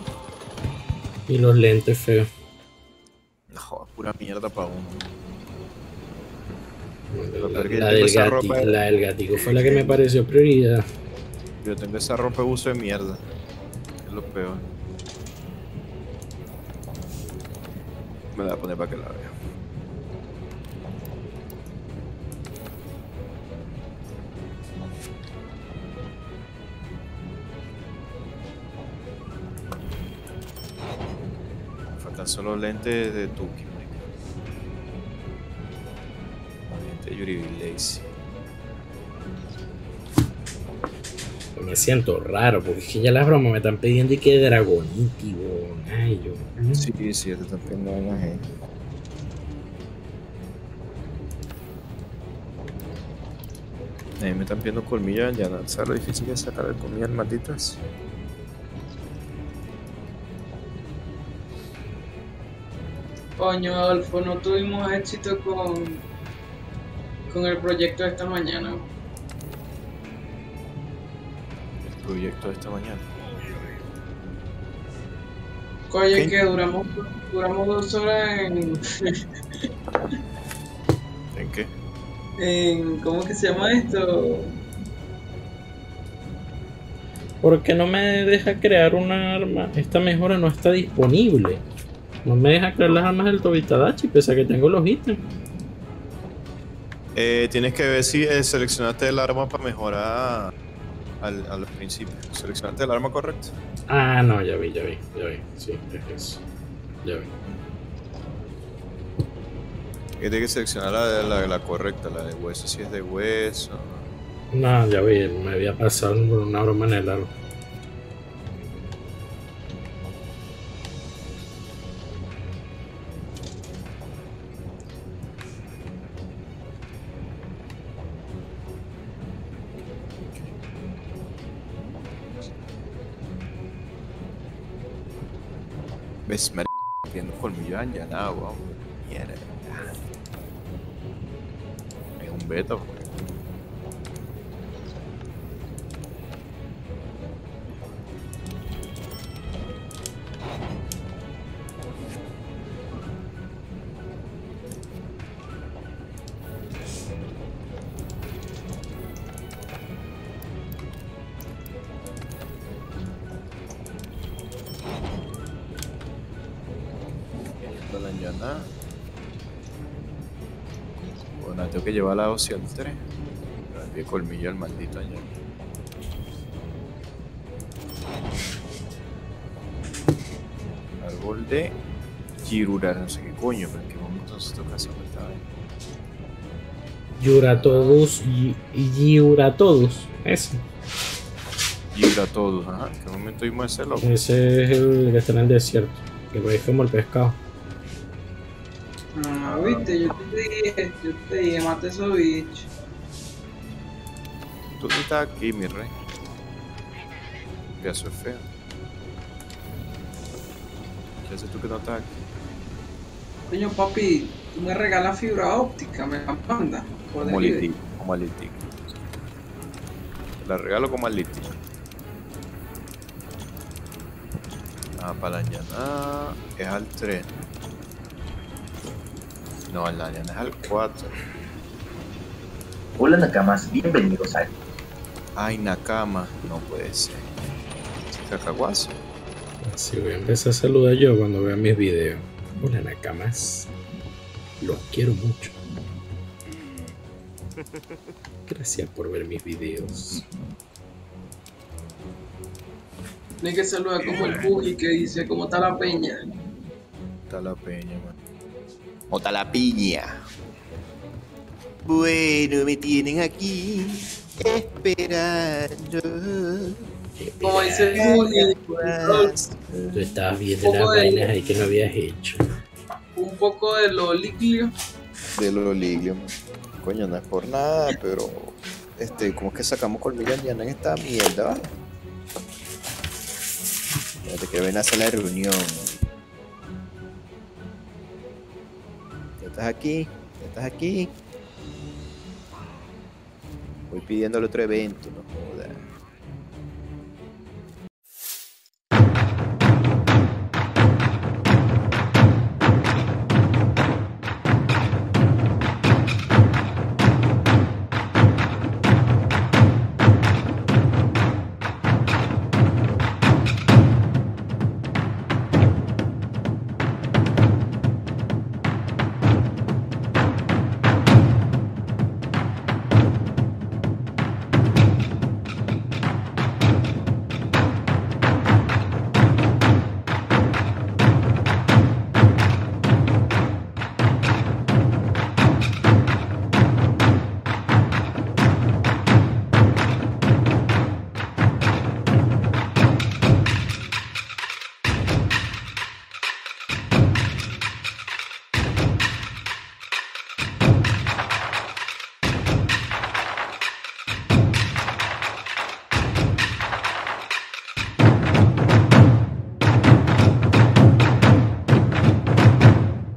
S2: Y los lentes feos.
S1: No, pura mierda pa' uno.
S2: La, del la del gatico fue la que me pareció prioridad.
S1: Yo tengo esa ropa de buzo de mierda. Es lo peor. Me la voy a poner para que la vea. Faltan solo lentes de Tuki. Lentes de Yuri Lazy.
S2: Me siento raro, porque es que ya las bromas me están pidiendo y que Dragoniti. Ay, yo.
S1: Sí, sí, te están pidiendo vainas ahí. A mí me están pidiendo colmillas ya no ¿Sabes lo difícil que es sacar el colmillas malditas?
S5: Coño, Adolfo, no tuvimos éxito con, con el proyecto de esta mañana.
S1: El proyecto de esta mañana.
S5: Oye,
S1: ¿Qué?
S5: que duramos, duramos dos horas en,
S1: ¿En qué?
S5: en. ¿Cómo que se llama esto?
S2: ¿Por qué no me deja crear una arma? Esta mejora no está disponible. No me deja crear las armas del Tobitadachi, pese a que tengo los ítems.
S1: Eh, tienes que ver si eh, seleccionaste el arma para mejorar al, a los principios. ¿Seleccionaste el arma correcta?
S2: Ah, no, ya vi, ya vi, ya vi. Sí, es eso. Ya vi.
S1: Que tienes que seleccionar la, la, la correcta, la de hueso, si es de hueso.
S2: No, ya vi, me había pasado por una broma en el árbol.
S1: ¿Ves? Me viendo colmillo allanado, weón. Mierda. Es un beta, pues. Llevar la opción 3. Pero envié colmillo al maldito año. Árbol de Girura, no sé qué coño, pero en qué momento se toca hacer esta vaina.
S2: Yuratodus. y- Yuratodus. Ese.
S1: Y a todos, ajá. ¿En qué momento vimos ese loco?
S2: Ese es el que está en el desierto. Que parece como el pescado.
S5: Yo te dije, mate esos bichos.
S1: Tú no estás aquí, mi rey. Que eso es feo. ¿Qué haces tú que no estás aquí?
S5: Coño, papi, tú me regalas fibra óptica, me la mandas. por
S1: Como. Liti, como a Liti. Te la regalo como a Liti. Ah, para la mañana es al 3. No, la mañana es al 4.
S7: Hola Nakamas, bienvenidos a
S1: Ay, Nakama. No puede ser. Cacahuazo.
S2: Así voy a empezar a saludar yo cuando vea mis videos. Hola Nakamas. Los quiero mucho. Gracias por ver mis videos.
S5: Tiene que saludar como el Puji que dice, ¿cómo está la peña?
S1: Está la peña, man. O está la piña. Bueno, me tienen aquí esperando.
S5: Como dice el Puji,
S2: Tú estabas viendo las vainas ahí que no habías hecho.
S5: un poco de lo líquido.
S1: De los liglios, man. Coño, no es por nada, pero. Este, ¿cómo es que sacamos colmillo en esta mierda, vale? Espérate que ven a hacer la reunión. Estás aquí, estás aquí. Voy pidiéndole otro evento, no jodas.